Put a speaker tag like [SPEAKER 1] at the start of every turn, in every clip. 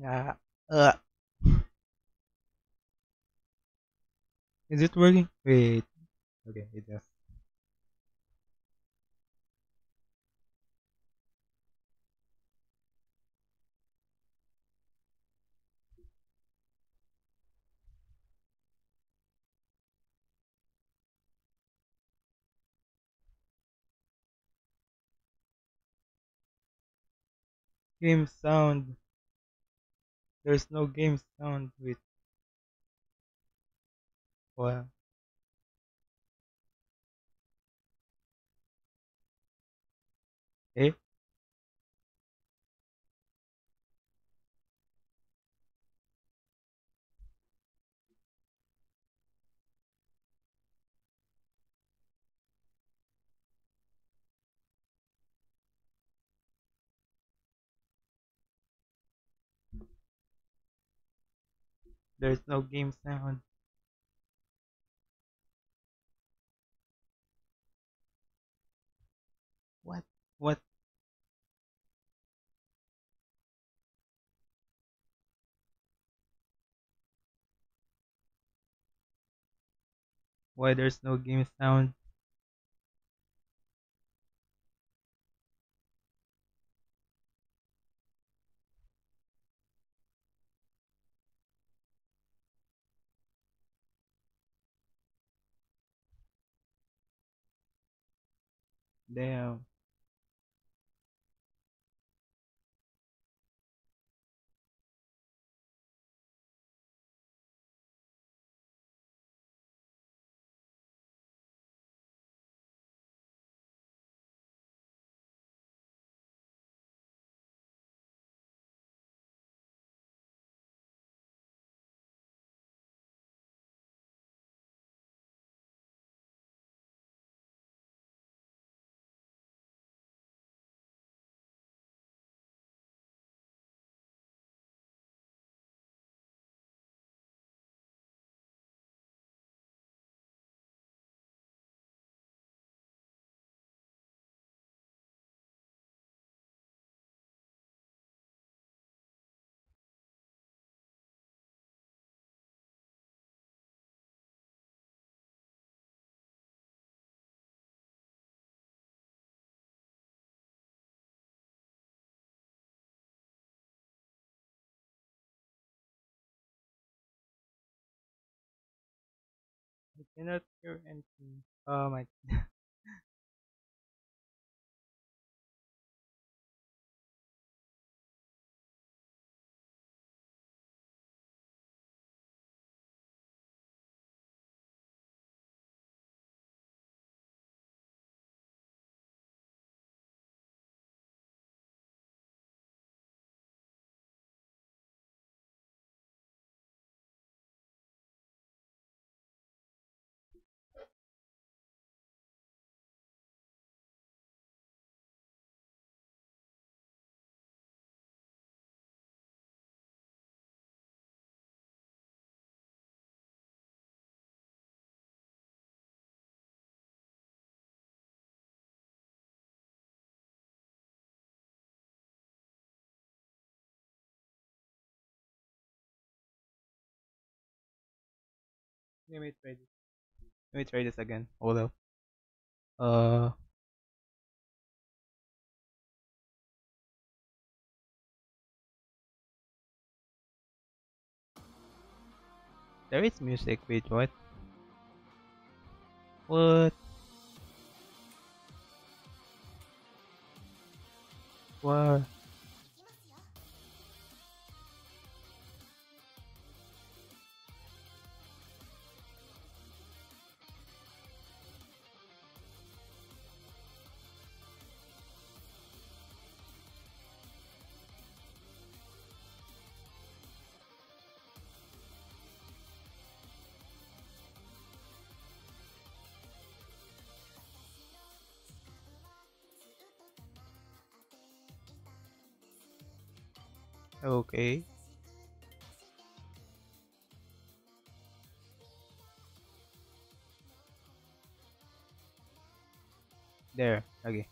[SPEAKER 1] Yeah. Uh. Is it working? Wait. Okay, it is. Game sound. There's no game sound with. Well. There's no game sound. What? What? Why there's no game sound? Damn. I cannot hear anything. Oh my. Let me try this. Let me try this again. Hold up. Uh. There is music. Wait, what? What? What? Okay. There. Okay.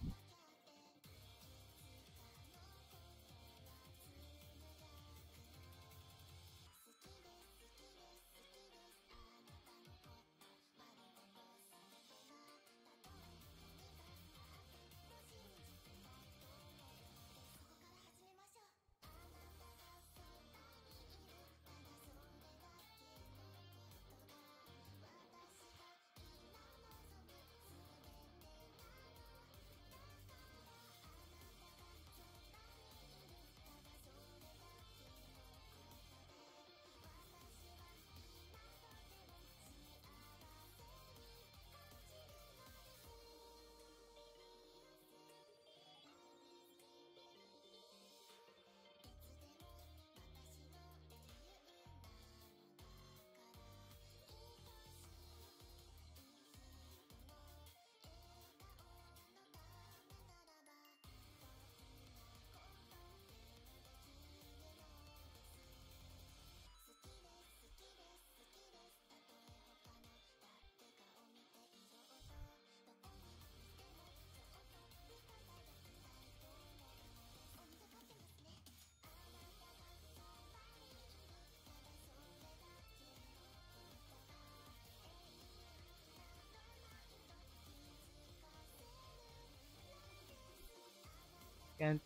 [SPEAKER 1] Can't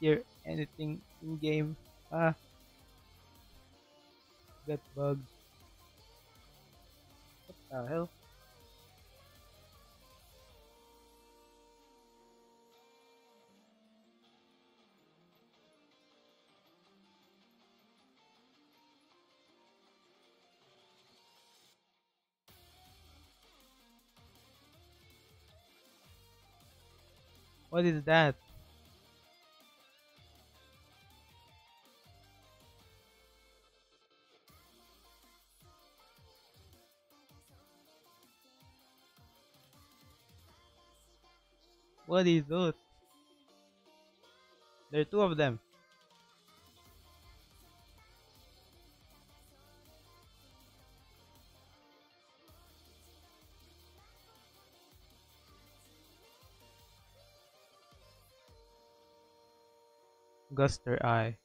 [SPEAKER 1] hear anything in game. Ah. Got bugged. What the hell? What is that? What is those? There are two of them. Guster Eye.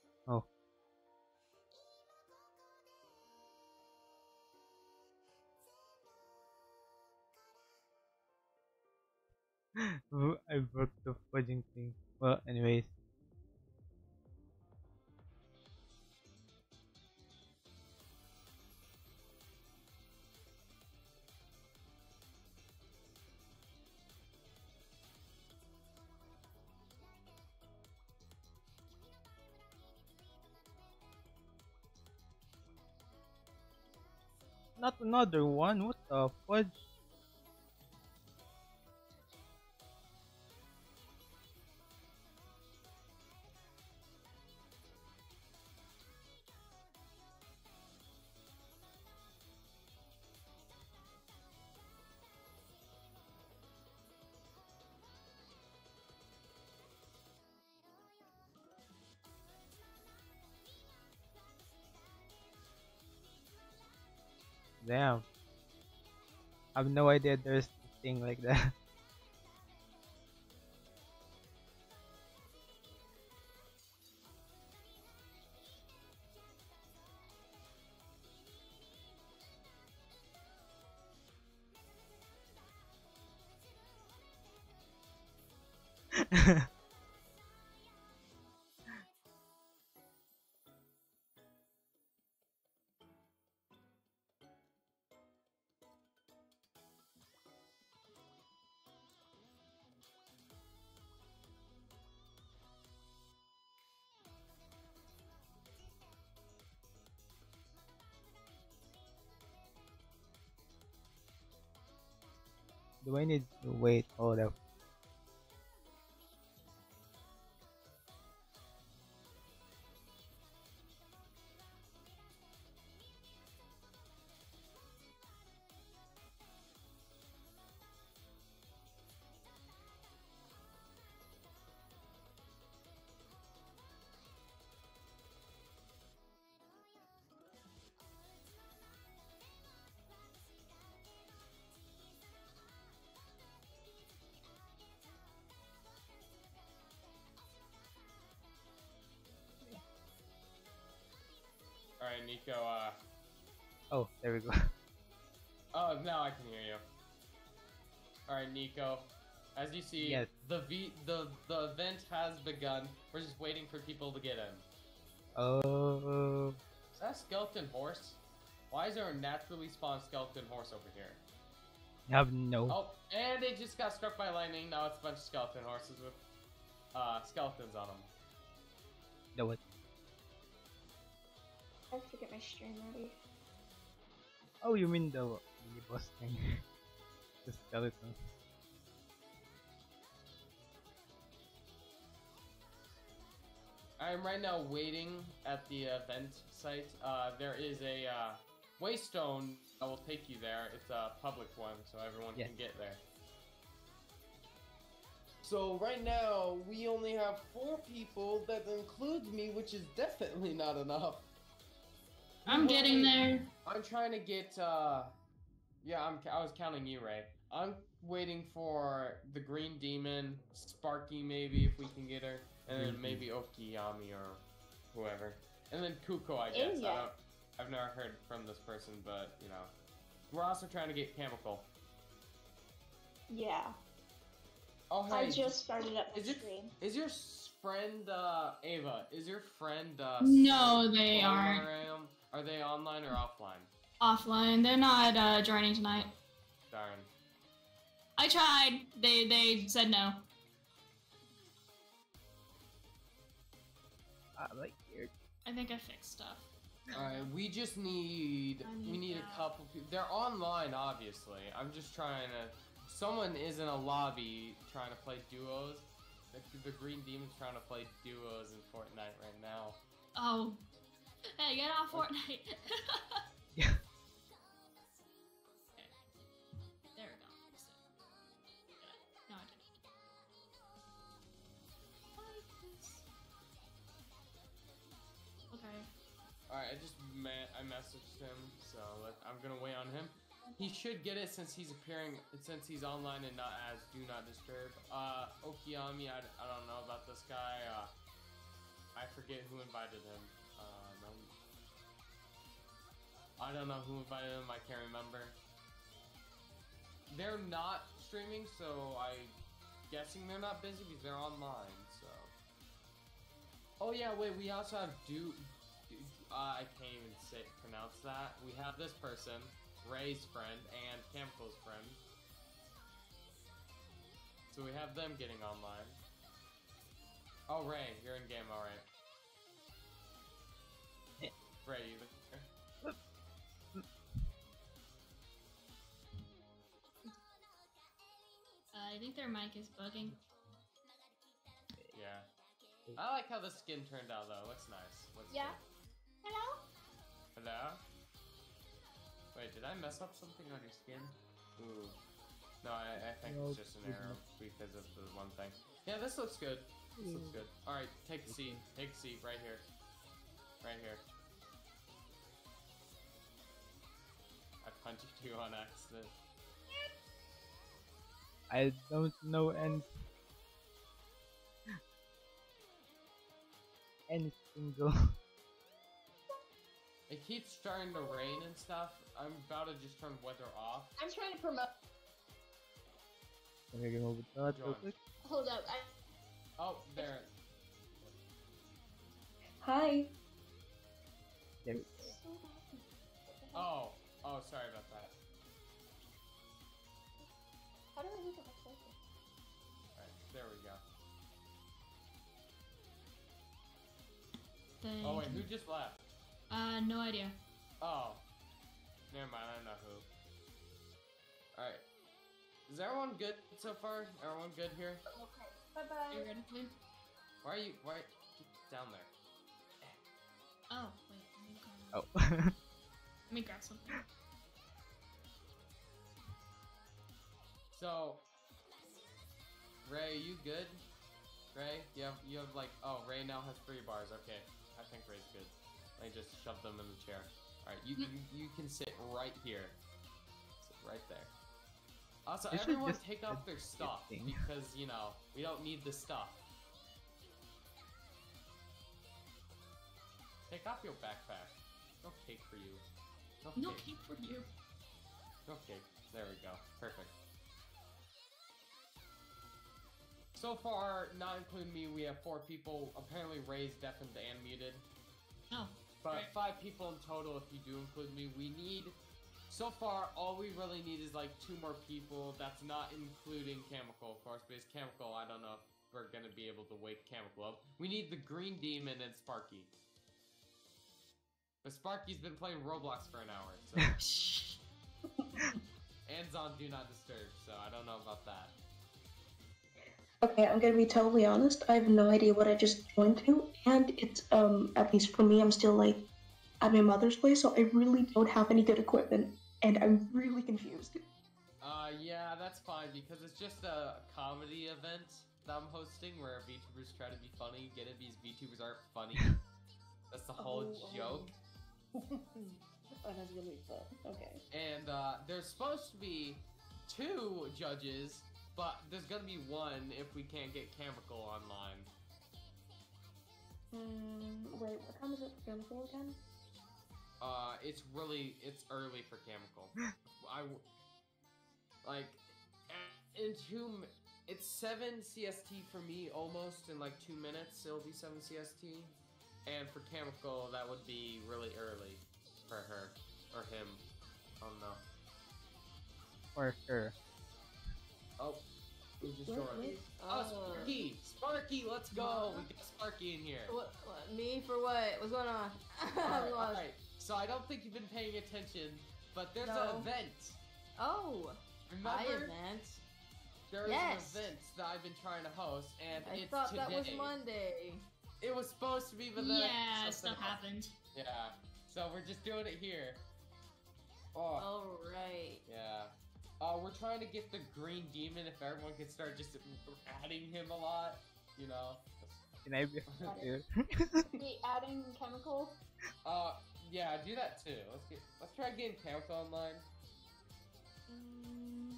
[SPEAKER 1] I broke the fudging thing. Well, anyways. Not another one. What the fudge? Damn. I have no idea there's a thing like that. Do I need to wait?
[SPEAKER 2] All right, Nico. Uh,
[SPEAKER 1] Oh, there we go.
[SPEAKER 2] oh, now I can hear you. All right, Nico. As you see,
[SPEAKER 1] Yes.
[SPEAKER 2] the v the the event has begun. We're just waiting for people to get in.
[SPEAKER 1] Oh,
[SPEAKER 2] Is that a skeleton horse? Why is there a naturally spawned skeleton horse over here?
[SPEAKER 1] I have no.
[SPEAKER 2] Oh, and it just got struck by lightning. Now it's a bunch of skeleton horses with uh, skeletons on them.
[SPEAKER 1] No, what?
[SPEAKER 3] I have to get my stream ready.
[SPEAKER 1] Oh, you mean the mini boss thing? the skeleton.
[SPEAKER 2] I'm right now waiting at the event site. Uh, there is a uh, waystone that will take you there. It's a public one, so everyone
[SPEAKER 1] Yeah.
[SPEAKER 2] can get there.
[SPEAKER 4] So right now we only have four people. That includes me, which is definitely not enough.
[SPEAKER 5] I'm getting there.
[SPEAKER 2] I'm trying to get. Uh, yeah, I'm. I was counting you, Ray. I'm waiting for the green demon, Sparky, maybe if we can get her, and then
[SPEAKER 1] Green
[SPEAKER 2] maybe Okiyami or whoever, and then Kuko. I guess. I don't, I've never heard from this person, but you know, we're also trying to get Chemical.
[SPEAKER 3] Yeah.
[SPEAKER 2] Oh, hey.
[SPEAKER 3] I just started up my
[SPEAKER 2] Is it-
[SPEAKER 3] stream.
[SPEAKER 2] Is your friend uh Ava? Is your friend uh?
[SPEAKER 5] No, they aren't.
[SPEAKER 2] Aram? Are they online or offline?
[SPEAKER 5] Offline. They're not uh, joining tonight.
[SPEAKER 2] Darn.
[SPEAKER 5] I tried. They they said no.
[SPEAKER 1] I like your
[SPEAKER 5] I think I fixed stuff.
[SPEAKER 2] Alright, we just need
[SPEAKER 5] I
[SPEAKER 2] we
[SPEAKER 5] need
[SPEAKER 2] need
[SPEAKER 5] that.
[SPEAKER 2] a couple people. They're online, obviously. I'm just trying to. Someone is in a lobby trying to play duos. The, the Green Demon's trying to play duos in Fortnite right now.
[SPEAKER 5] Oh. Hey, get off Fortnite.
[SPEAKER 1] Yeah.
[SPEAKER 5] Okay. There we go. Fixed it. Did I? No, I didn't. Okay.
[SPEAKER 2] Alright, I just me- I messaged him, so I'm gonna wait on him. He should get it since he's appearing, since he's online and not as Do Not Disturb. Uh, Okiyami, I, I don't know about this guy. Uh, I forget who invited him. I don't know who invited him. I can't remember. They're not streaming, so I'm guessing they're not busy because they're online. So. Oh yeah, wait. We also have Do. Do- Uh, I can't even say pronounce that. We have this person, Ray's friend, and Chemical's friend. So we have them getting online. Oh, Ray, you're in game, alright. Ray, you
[SPEAKER 5] I think their mic is bugging.
[SPEAKER 2] Yeah. I like how the skin turned out though. Looks nice. Looks
[SPEAKER 3] Yeah.
[SPEAKER 2] good.
[SPEAKER 3] Hello?
[SPEAKER 2] Hello? Wait, did I mess up something on your skin? Ooh. No, I, I think
[SPEAKER 1] No,
[SPEAKER 2] it's just an error because of the one thing. Yeah, this looks good. This looks
[SPEAKER 1] Mm.
[SPEAKER 2] good. Alright, take a seat. Take a seat right here. Right here. I punched you on accident.
[SPEAKER 1] I don't know any any single.
[SPEAKER 2] It keeps starting to rain and stuff. I'm about to just turn weather off.
[SPEAKER 3] I'm trying to promote.
[SPEAKER 1] Can I get over that real quick?
[SPEAKER 3] Hold up. I...
[SPEAKER 2] Oh, there.
[SPEAKER 3] Hi.
[SPEAKER 1] There.
[SPEAKER 2] Oh, oh, sorry about that.
[SPEAKER 3] How do I look at my social?
[SPEAKER 2] Alright, there we go.
[SPEAKER 5] Thank
[SPEAKER 2] Oh wait,
[SPEAKER 5] you.
[SPEAKER 2] who just left?
[SPEAKER 5] Uh, no idea.
[SPEAKER 2] Oh. Never mind, I know who. Alright. Is everyone good so far? Everyone good here?
[SPEAKER 3] Okay. Bye bye.
[SPEAKER 5] Theoretically.
[SPEAKER 2] Why are you why get down there?
[SPEAKER 5] Oh, wait. Let me grab,
[SPEAKER 1] Oh.
[SPEAKER 5] let me grab something.
[SPEAKER 2] So Ray, you good? Ray, you have you have like oh Ray now has three bars. Okay, I think Ray's good. I just shoved them in the chair. All right, you you, you can sit right here. Sit right there. Also,
[SPEAKER 1] They should
[SPEAKER 2] everyone
[SPEAKER 1] just
[SPEAKER 2] take off their stuff
[SPEAKER 1] thing.
[SPEAKER 2] because you know we don't need the stuff. Take off your backpack. No cake for you. No
[SPEAKER 5] No
[SPEAKER 2] cake.
[SPEAKER 5] cake for you.
[SPEAKER 2] No cake. There we go. Perfect. So far, not including me, we have four people. Apparently, Ray's deafened and muted.
[SPEAKER 5] Oh,
[SPEAKER 2] But
[SPEAKER 5] Right.
[SPEAKER 2] five people in total if you do include me. We need. So far, all we really need is like two more people. That's not including Chemical, of course, because Chemical, I don't know if we're gonna be able to wake Chemical up. We need the Green Demon and Sparky. But Sparky's been playing Roblox for an hour, so. and on Do Not Disturb, so I don't know about that.
[SPEAKER 6] Okay, I'm gonna be totally honest. I have no idea what I just joined to, and it's um at least for me, I'm still like at my mother's place, so I really don't have any good equipment, and I'm really confused.
[SPEAKER 2] Uh, yeah, that's fine because it's just a comedy event that I'm hosting where VTubers try to be funny. Get it? Because VTubers aren't funny. That's the whole
[SPEAKER 6] Oh, oh.
[SPEAKER 2] joke.
[SPEAKER 6] oh, that's really fun. Okay.
[SPEAKER 2] And uh, there's supposed to be two judges, but there's gonna be one if we can't get Chemical online.
[SPEAKER 6] Um, wait, what time is it for Chemical again?
[SPEAKER 2] Uh, it's really it's early for Chemical. I, like in two. It's seven CST for me, almost in like two minutes. It'll be seven CST, and for chemical, that would be really early for her or him. I don't know.
[SPEAKER 1] For sure.
[SPEAKER 2] Oh, we just
[SPEAKER 7] Wait,
[SPEAKER 2] joined. Oh,
[SPEAKER 7] Oh.
[SPEAKER 2] Sparky! Oh. Sparky, let's go! We got Sparky in here.
[SPEAKER 7] What, what? Me for what? What's going on?
[SPEAKER 2] Alright,
[SPEAKER 7] all
[SPEAKER 2] right. So I don't think you've been paying attention, but there's
[SPEAKER 7] No.
[SPEAKER 2] an event.
[SPEAKER 7] Oh, hi
[SPEAKER 2] Remember?
[SPEAKER 7] event.
[SPEAKER 2] There is
[SPEAKER 7] Yes.
[SPEAKER 2] an event that I've been trying to host, and it's not.
[SPEAKER 7] I
[SPEAKER 2] it's
[SPEAKER 7] thought
[SPEAKER 2] today.
[SPEAKER 7] that was Monday.
[SPEAKER 2] It was supposed to be, but then
[SPEAKER 5] yeah, stuff
[SPEAKER 2] else-
[SPEAKER 5] happened.
[SPEAKER 2] Yeah. So we're just doing it here. Oh.
[SPEAKER 7] All right.
[SPEAKER 2] Yeah. Uh, we're trying to get the green demon. If everyone can start just adding him a lot, you know.
[SPEAKER 1] Can I be here?
[SPEAKER 3] Wait, adding chemical?
[SPEAKER 2] Uh, yeah, do that too. Let's get. Let's try getting chemical online.
[SPEAKER 3] Mm,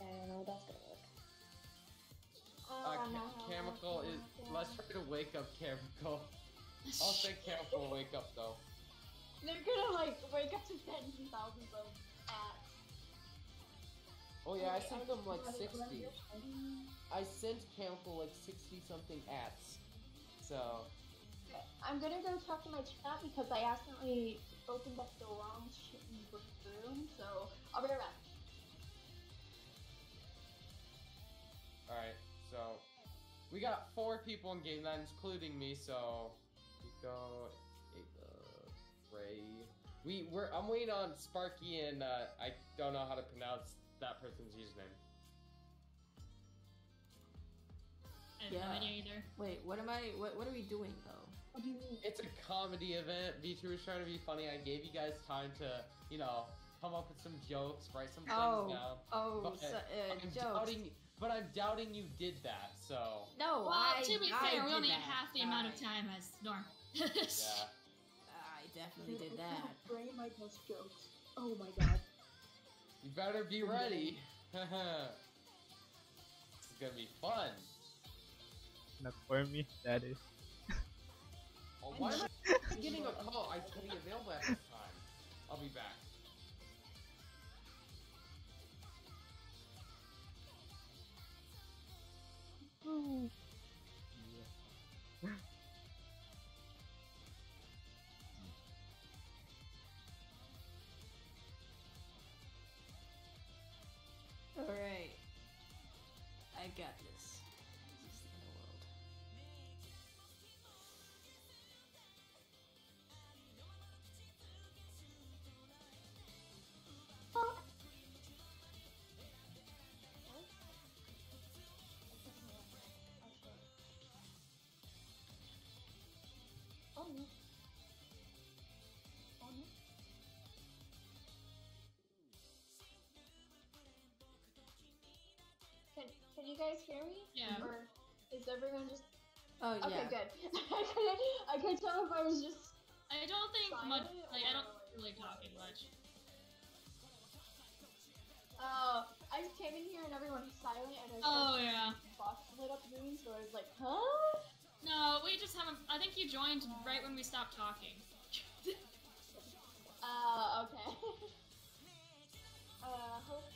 [SPEAKER 6] I don't know, that's gonna work.
[SPEAKER 3] oh,
[SPEAKER 2] Uh,
[SPEAKER 3] no,
[SPEAKER 2] Ca- chemical is.
[SPEAKER 3] yeah.
[SPEAKER 2] Let's try to wake up chemical. I'll say chemical wake up though.
[SPEAKER 3] They're gonna like wake up to tens and thousands of ads.
[SPEAKER 2] Oh yeah, I sent them like sixty. I sent Chemical like sixty something ats. So
[SPEAKER 3] I'm gonna go talk to my chat because I accidentally opened up the wrong room, so I'll be right back.
[SPEAKER 2] Alright, so we got four people in game, not including me, so Nico, Ava, Ray. We we're I'm waiting on Sparky and uh, I don't know how to pronounce that person's username.
[SPEAKER 5] I have
[SPEAKER 7] Yeah.
[SPEAKER 5] no idea either.
[SPEAKER 7] Wait, what am I? What, what are we doing though?
[SPEAKER 3] What do you mean?
[SPEAKER 2] It's a comedy event. VTubers trying to be funny. I gave you guys time to, you know, come up with some jokes, write some things
[SPEAKER 7] Oh,
[SPEAKER 2] down.
[SPEAKER 7] oh,
[SPEAKER 2] But,
[SPEAKER 7] so, uh,
[SPEAKER 2] I'm
[SPEAKER 7] jokes.
[SPEAKER 2] doubting, but I'm doubting you did that. So
[SPEAKER 7] No,
[SPEAKER 5] Well,
[SPEAKER 7] I.
[SPEAKER 5] to be
[SPEAKER 7] I
[SPEAKER 5] fair, we only
[SPEAKER 7] that.
[SPEAKER 5] had half the amount of time as Norm.
[SPEAKER 2] yeah.
[SPEAKER 7] I definitely did that.
[SPEAKER 6] Brain my best jokes. Oh my god.
[SPEAKER 2] You better be ready. it's gonna be fun.
[SPEAKER 1] Not for me, that is.
[SPEAKER 2] Oh, why am I getting a call? I can be available at this time. I'll be back.
[SPEAKER 7] All
[SPEAKER 3] Can, can you guys hear me?
[SPEAKER 5] Yeah.
[SPEAKER 3] Or is everyone just
[SPEAKER 7] Oh
[SPEAKER 3] okay?
[SPEAKER 7] yeah.
[SPEAKER 3] Okay, good. I couldn't. Tell if I was just.
[SPEAKER 5] I don't think much. Like I
[SPEAKER 3] or,
[SPEAKER 5] don't really talking much.
[SPEAKER 3] Oh, I just came in here and everyone was silent and I
[SPEAKER 5] Oh
[SPEAKER 3] saw
[SPEAKER 5] yeah.
[SPEAKER 3] box lit up green, so I was like, huh?
[SPEAKER 5] No, we just haven't. I think you joined right when we stopped talking.
[SPEAKER 3] Uh, okay. uh, hopefully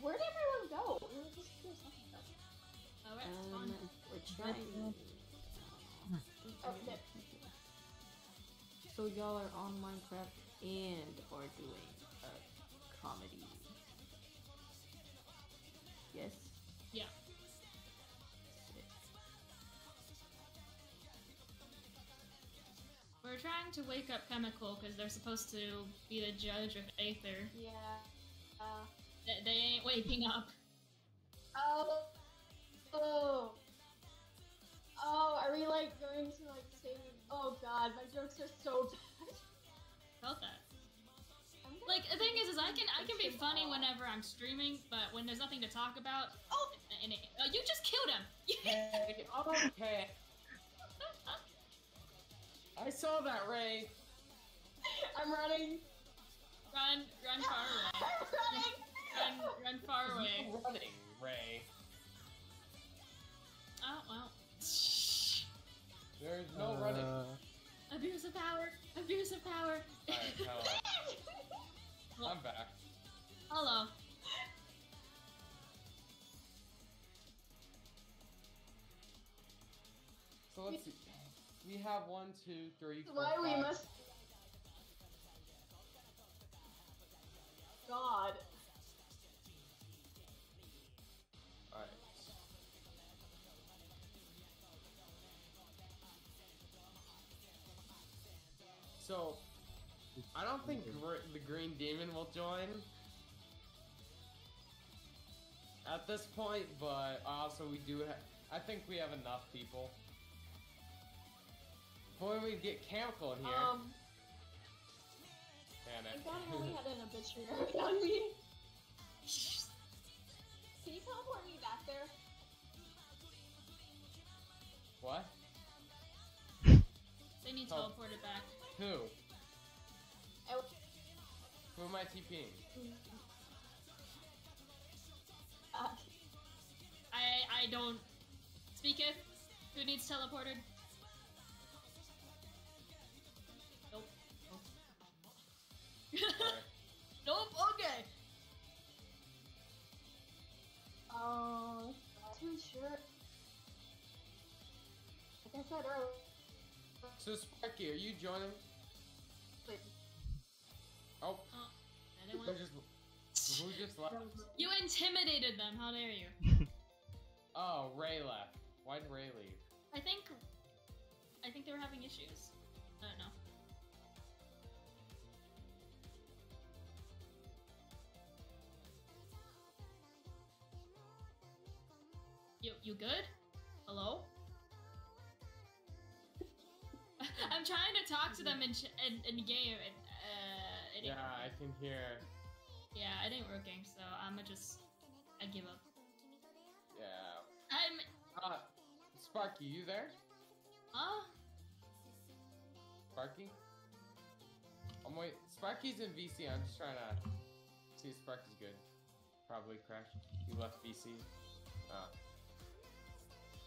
[SPEAKER 3] Where'd everyone go? We were just here a second ago.
[SPEAKER 5] Oh, it's
[SPEAKER 7] Um,
[SPEAKER 5] fun.
[SPEAKER 7] we're trying.
[SPEAKER 3] Oh, no.
[SPEAKER 7] So y'all are on Minecraft and are doing a comedy. Yes.
[SPEAKER 5] Yeah. We're trying to wake up Chemical because they're supposed to be the judge of Aether.
[SPEAKER 3] Yeah. Uh,
[SPEAKER 5] They, they ain't waking up.
[SPEAKER 3] oh. Oh. Oh, are we like going to like save? Oh god, my jokes are so bad.
[SPEAKER 5] Felt that. Like the thing is, is I can I can be funny whenever I'm streaming, but when there's nothing to talk about,
[SPEAKER 3] Oh!
[SPEAKER 5] and it, uh, you just killed him.
[SPEAKER 2] Hey, okay. I saw that, Ray.
[SPEAKER 3] I'm running.
[SPEAKER 5] run, run far away.
[SPEAKER 3] I'm running.
[SPEAKER 5] Run, run far away.
[SPEAKER 2] You running, Ray.
[SPEAKER 5] Oh well.
[SPEAKER 2] There's no running.
[SPEAKER 1] Uh,
[SPEAKER 5] Abuse of power. Abuse of power.
[SPEAKER 2] Alright, hello. I'm back.
[SPEAKER 5] Hello.
[SPEAKER 2] So let's see. We have one, two, three, four,
[SPEAKER 3] Why we must.
[SPEAKER 2] I don't think gr- the Green Demon will join at this point, but also we do have. I think we have enough people. But when we get Chemical in here,
[SPEAKER 3] Um,
[SPEAKER 2] man,
[SPEAKER 3] I
[SPEAKER 2] I-
[SPEAKER 3] thought I only had an obituary on me. Can you teleport me back there?
[SPEAKER 2] what?
[SPEAKER 5] They need
[SPEAKER 2] Oh.
[SPEAKER 5] teleported back.
[SPEAKER 2] Who?
[SPEAKER 3] I,
[SPEAKER 2] Who am I TPing?
[SPEAKER 3] uh,
[SPEAKER 5] I I don't speak it. Who needs teleported? Nope.
[SPEAKER 2] Alright.
[SPEAKER 5] nope. Okay.
[SPEAKER 3] oh, not too sure. Like I said earlier.
[SPEAKER 2] So Sparky, are you joining?
[SPEAKER 5] I didn't want.
[SPEAKER 2] just who just left?
[SPEAKER 5] You intimidated them. How dare you?
[SPEAKER 2] Oh, Ray left. Why did Ray leave?
[SPEAKER 5] I think. I think they were having issues. I don't know. You you good? Hello? I'm trying to talk to them in in, in game and it ain't
[SPEAKER 2] Yeah, I can hear.
[SPEAKER 5] yeah it ain't working so I'ma just I give up.
[SPEAKER 2] Yeah.
[SPEAKER 5] I'm
[SPEAKER 2] Uh, Sparky, you there?
[SPEAKER 5] uh
[SPEAKER 2] Sparky? I'm wait. Sparky's in VC. I'm just trying to see if Sparky's good. Probably crashed. He left VC. Oh.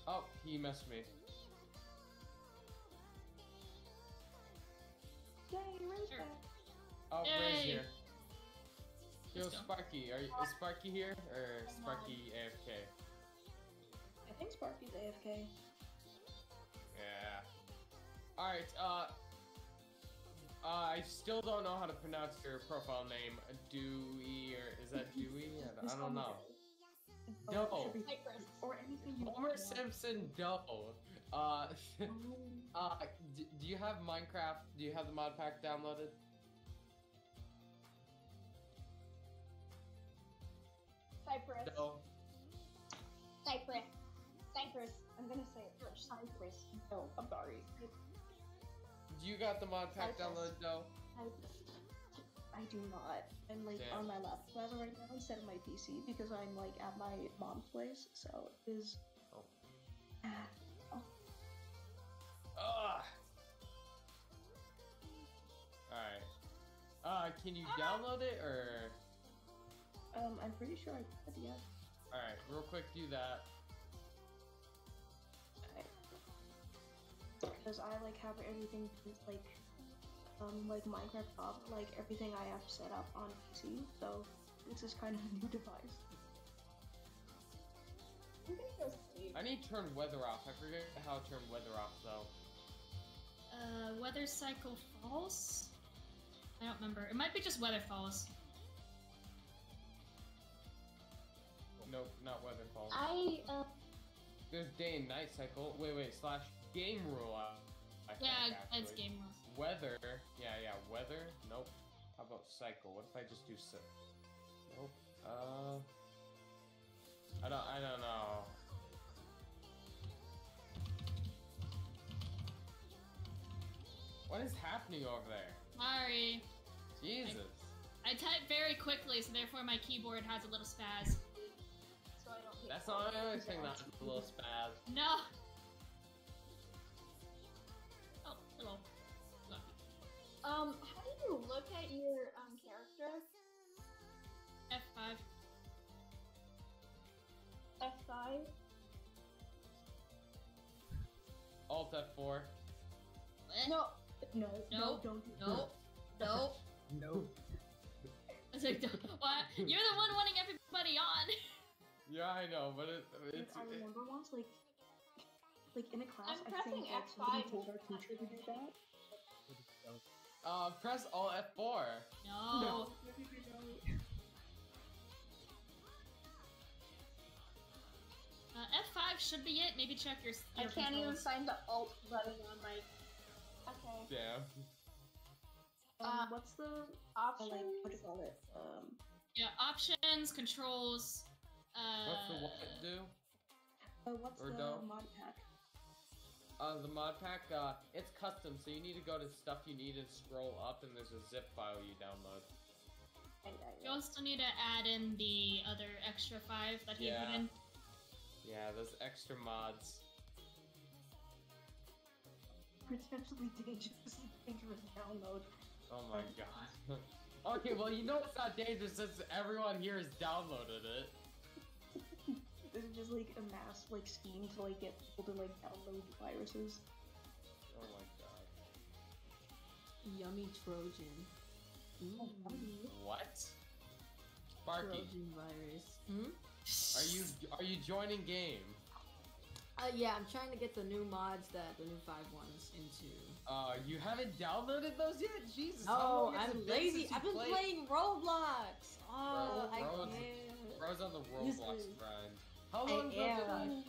[SPEAKER 2] Oh, he messed me.
[SPEAKER 6] Yay, Ray's
[SPEAKER 5] Sure.
[SPEAKER 6] Back.
[SPEAKER 2] Oh, Ray's
[SPEAKER 5] Yay.
[SPEAKER 2] here. Yo, Sparky, are you, is Sparky here or Sparky AFK?
[SPEAKER 6] I think Sparky's AFK.
[SPEAKER 2] Yeah. Alright, uh. Uh, I still don't know how to pronounce your profile name. Dewey, or is that Dewey? I don't, I don't know.
[SPEAKER 6] Oh,
[SPEAKER 2] No.
[SPEAKER 6] it should be-
[SPEAKER 3] Cypress.
[SPEAKER 6] Or anything you
[SPEAKER 2] Homer
[SPEAKER 6] want.
[SPEAKER 2] Simpson Doe. Uh, uh, d- do you have Minecraft? Do you have the mod pack downloaded?
[SPEAKER 3] Cypress.
[SPEAKER 2] No.
[SPEAKER 3] Cypress. Cypress. I'm gonna say it first.
[SPEAKER 6] Cypress. No, I'm sorry.
[SPEAKER 2] You got the mod pack
[SPEAKER 3] Cypress.
[SPEAKER 2] downloaded, though?
[SPEAKER 6] I do not. I'm like
[SPEAKER 2] Damn.
[SPEAKER 6] on my laptop right now instead of my PC because I'm like at my mom's place, so it is.
[SPEAKER 2] Oh.
[SPEAKER 6] Ah,
[SPEAKER 2] Ugh. Alright. Uh, can you download it, or?
[SPEAKER 6] Um, I'm pretty sure I did, yeah.
[SPEAKER 2] Alright, real quick, do that.
[SPEAKER 6] Because I like have everything like, um, like Minecraft Bob, like everything I have set up on PC, so this is kind of a new device.
[SPEAKER 3] I'm gonna go sleep.
[SPEAKER 2] I need to turn weather off. I forget how to turn weather off, though.
[SPEAKER 5] uh weather cycle false. I don't remember. It might be just weather false.
[SPEAKER 2] Nope, not weather falls.
[SPEAKER 3] I uh,
[SPEAKER 2] There's day and night cycle. Wait, wait, slash game rule. I, I
[SPEAKER 5] Yeah,
[SPEAKER 2] think,
[SPEAKER 5] it's game rules.
[SPEAKER 2] Weather. Yeah, yeah, weather. Nope. How about cycle? What if I just do cycle? Nope. Uh. I don't. I don't know. What is happening over there?
[SPEAKER 5] Sorry.
[SPEAKER 2] Jesus.
[SPEAKER 5] I type very quickly, so therefore my keyboard has a little spaz.
[SPEAKER 2] That's not the only thing that's a little spaz.
[SPEAKER 5] No. Oh, hello.
[SPEAKER 3] Um, how do you look at your um character?
[SPEAKER 5] F5.
[SPEAKER 3] F5.
[SPEAKER 2] Alt F4.
[SPEAKER 3] No.
[SPEAKER 6] No, no,
[SPEAKER 5] No,
[SPEAKER 6] don't do
[SPEAKER 5] No. No.
[SPEAKER 1] No.
[SPEAKER 5] I was like, what? You're the one wanting everybody on.
[SPEAKER 2] Yeah, I know, but it, it's.
[SPEAKER 6] I remember once, like, like in a class,
[SPEAKER 3] I'm
[SPEAKER 6] I
[SPEAKER 3] pressing
[SPEAKER 6] think like, somebody
[SPEAKER 3] F5.
[SPEAKER 6] told our teacher to do that.
[SPEAKER 2] Uh, press all F4.
[SPEAKER 5] No. Uh, F5 should be it. Maybe check your.
[SPEAKER 3] I can't even find the alt button on my. Okay.
[SPEAKER 2] Damn.
[SPEAKER 6] Um,
[SPEAKER 3] Uh,
[SPEAKER 6] what's the
[SPEAKER 3] option?
[SPEAKER 6] Like what do you call it? Um,
[SPEAKER 5] Yeah, options, controls. Uh,
[SPEAKER 2] What's the what do?
[SPEAKER 6] uh, what's
[SPEAKER 2] Or
[SPEAKER 6] the
[SPEAKER 2] don't.
[SPEAKER 6] mod pack?
[SPEAKER 2] Uh, the mod pack, uh, it's custom, so you need to go to stuff you need and scroll up, and there's a zip file you download.
[SPEAKER 6] I, I,
[SPEAKER 5] You also need to add in the other extra five that he
[SPEAKER 2] Yeah.
[SPEAKER 5] put in.
[SPEAKER 2] Yeah, those extra mods.
[SPEAKER 6] potentially dangerous, dangerous download.
[SPEAKER 2] Oh my god. okay, well, you know it's not dangerous since everyone here has downloaded it.
[SPEAKER 6] This is just like a mass like scheme to like get people to like download viruses.
[SPEAKER 2] Oh my god.
[SPEAKER 7] Yummy Trojan. Ooh,
[SPEAKER 2] What? Sparky,
[SPEAKER 7] Trojan virus. Hmm?
[SPEAKER 2] are you are you joining game?
[SPEAKER 7] Uh, yeah, I'm trying to get the new mods that the new five ones into.
[SPEAKER 2] Uh, you haven't downloaded those yet? Jesus. how
[SPEAKER 7] Oh,
[SPEAKER 2] long
[SPEAKER 7] I'm lazy. I've been
[SPEAKER 2] played?
[SPEAKER 7] playing Roblox. Oh,
[SPEAKER 2] Bro,
[SPEAKER 7] I
[SPEAKER 2] Bros-
[SPEAKER 7] can't.
[SPEAKER 2] Bro's on the
[SPEAKER 7] This
[SPEAKER 2] Roblox
[SPEAKER 7] is-
[SPEAKER 2] grind. How
[SPEAKER 7] I
[SPEAKER 2] long ago did I?
[SPEAKER 7] am.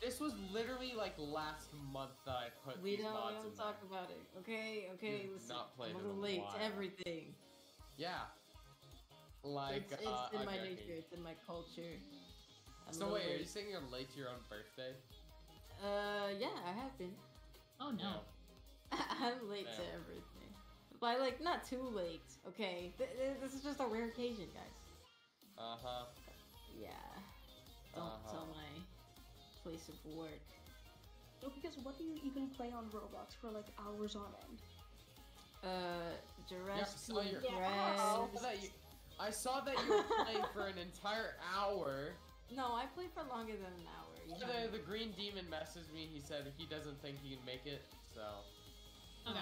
[SPEAKER 2] This was literally like last month that I put
[SPEAKER 7] We
[SPEAKER 2] these
[SPEAKER 7] don't, we
[SPEAKER 2] mods
[SPEAKER 7] don't
[SPEAKER 2] in
[SPEAKER 7] talk
[SPEAKER 2] there.
[SPEAKER 7] about it. Okay, okay.
[SPEAKER 2] You've
[SPEAKER 7] listen,
[SPEAKER 2] not played
[SPEAKER 7] I'm a
[SPEAKER 2] in a
[SPEAKER 7] late
[SPEAKER 2] while.
[SPEAKER 7] to everything.
[SPEAKER 2] Yeah. Like,
[SPEAKER 7] it's it's
[SPEAKER 2] uh,
[SPEAKER 7] in
[SPEAKER 2] I'm
[SPEAKER 7] my
[SPEAKER 2] joking.
[SPEAKER 7] nature. It's in my culture. I'm
[SPEAKER 2] So
[SPEAKER 7] little
[SPEAKER 2] wait, are you saying you're late to your own birthday?
[SPEAKER 7] Uh, yeah, I have been.
[SPEAKER 5] Oh no.
[SPEAKER 7] I'm late to everything. But like, not too late. Okay, Th- th- this is just a rare occasion, guys.
[SPEAKER 2] Uh huh.
[SPEAKER 7] Yeah. Don't
[SPEAKER 2] Uh-huh.
[SPEAKER 7] tell my place of work.
[SPEAKER 6] No, because what do you even play on Roblox for like hours on end?
[SPEAKER 7] Uh,
[SPEAKER 2] Yeah, I saw your.
[SPEAKER 3] Yeah.
[SPEAKER 2] I saw that you. I saw that you were playing for an entire hour.
[SPEAKER 7] No, I played for longer than an hour. you
[SPEAKER 2] The, the green demon messaged me. He said he doesn't think he can make it. So.
[SPEAKER 5] Okay.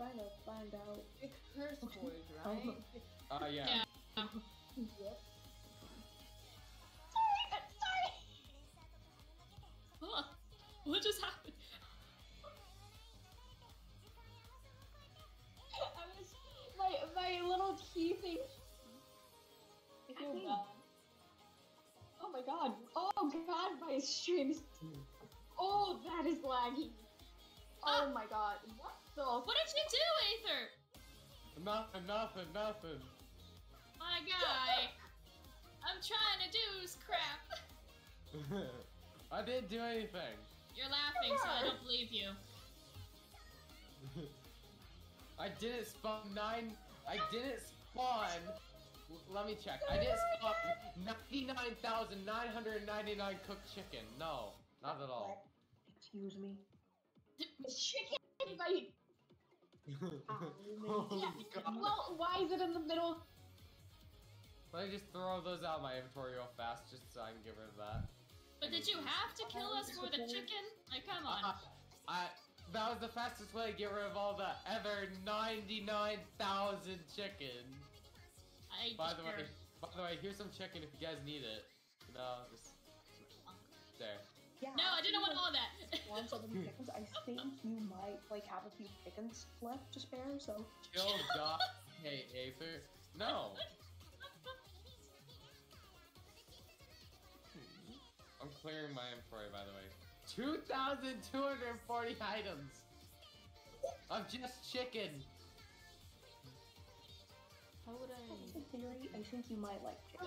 [SPEAKER 6] I might find out, find out.
[SPEAKER 7] It's curse words, right?
[SPEAKER 2] Uh yeah.
[SPEAKER 5] Yeah.
[SPEAKER 6] yep.
[SPEAKER 3] Sorry, sorry.
[SPEAKER 5] Huh. What just happened?
[SPEAKER 3] I was my my little key thing. I feel bad. Oh my god. Oh god, my streams. Oh, that is laggy. Oh my god. What the?
[SPEAKER 5] What did you do, Aether?
[SPEAKER 2] Nothing. Nothing. Nothing.
[SPEAKER 5] My guy. I'm trying to do s- crap.
[SPEAKER 2] I didn't do anything.
[SPEAKER 5] You're laughing, so I don't believe you.
[SPEAKER 2] I didn't spawn nine. I didn't spawn. Let me check. I didn't spawn 99,999 cooked chicken. No, not at all.
[SPEAKER 6] Excuse me.
[SPEAKER 3] Chicken bite.
[SPEAKER 2] Holy God.
[SPEAKER 3] Well, why is it in the middle?
[SPEAKER 2] Let me just throw those out of my inventory real fast just so I can get rid of that.
[SPEAKER 5] But did you have to kill us for the chicken? Like, come on.
[SPEAKER 2] Uh, I that was the fastest way to get rid of all the ever 99,000 chicken.
[SPEAKER 5] I
[SPEAKER 2] By the way, by the way, here's some chicken if you guys need it. You know, just there.
[SPEAKER 6] Yeah.
[SPEAKER 5] No, I didn't want all that.
[SPEAKER 6] One seven chickens. I think you might like have a few chickens left to spare. So
[SPEAKER 2] Kill God. hey, Aether. No. I'm clearing my inventory, by the way. 2,240 items of just chicken.
[SPEAKER 7] How would I?
[SPEAKER 6] in theory, I think you might like chicken.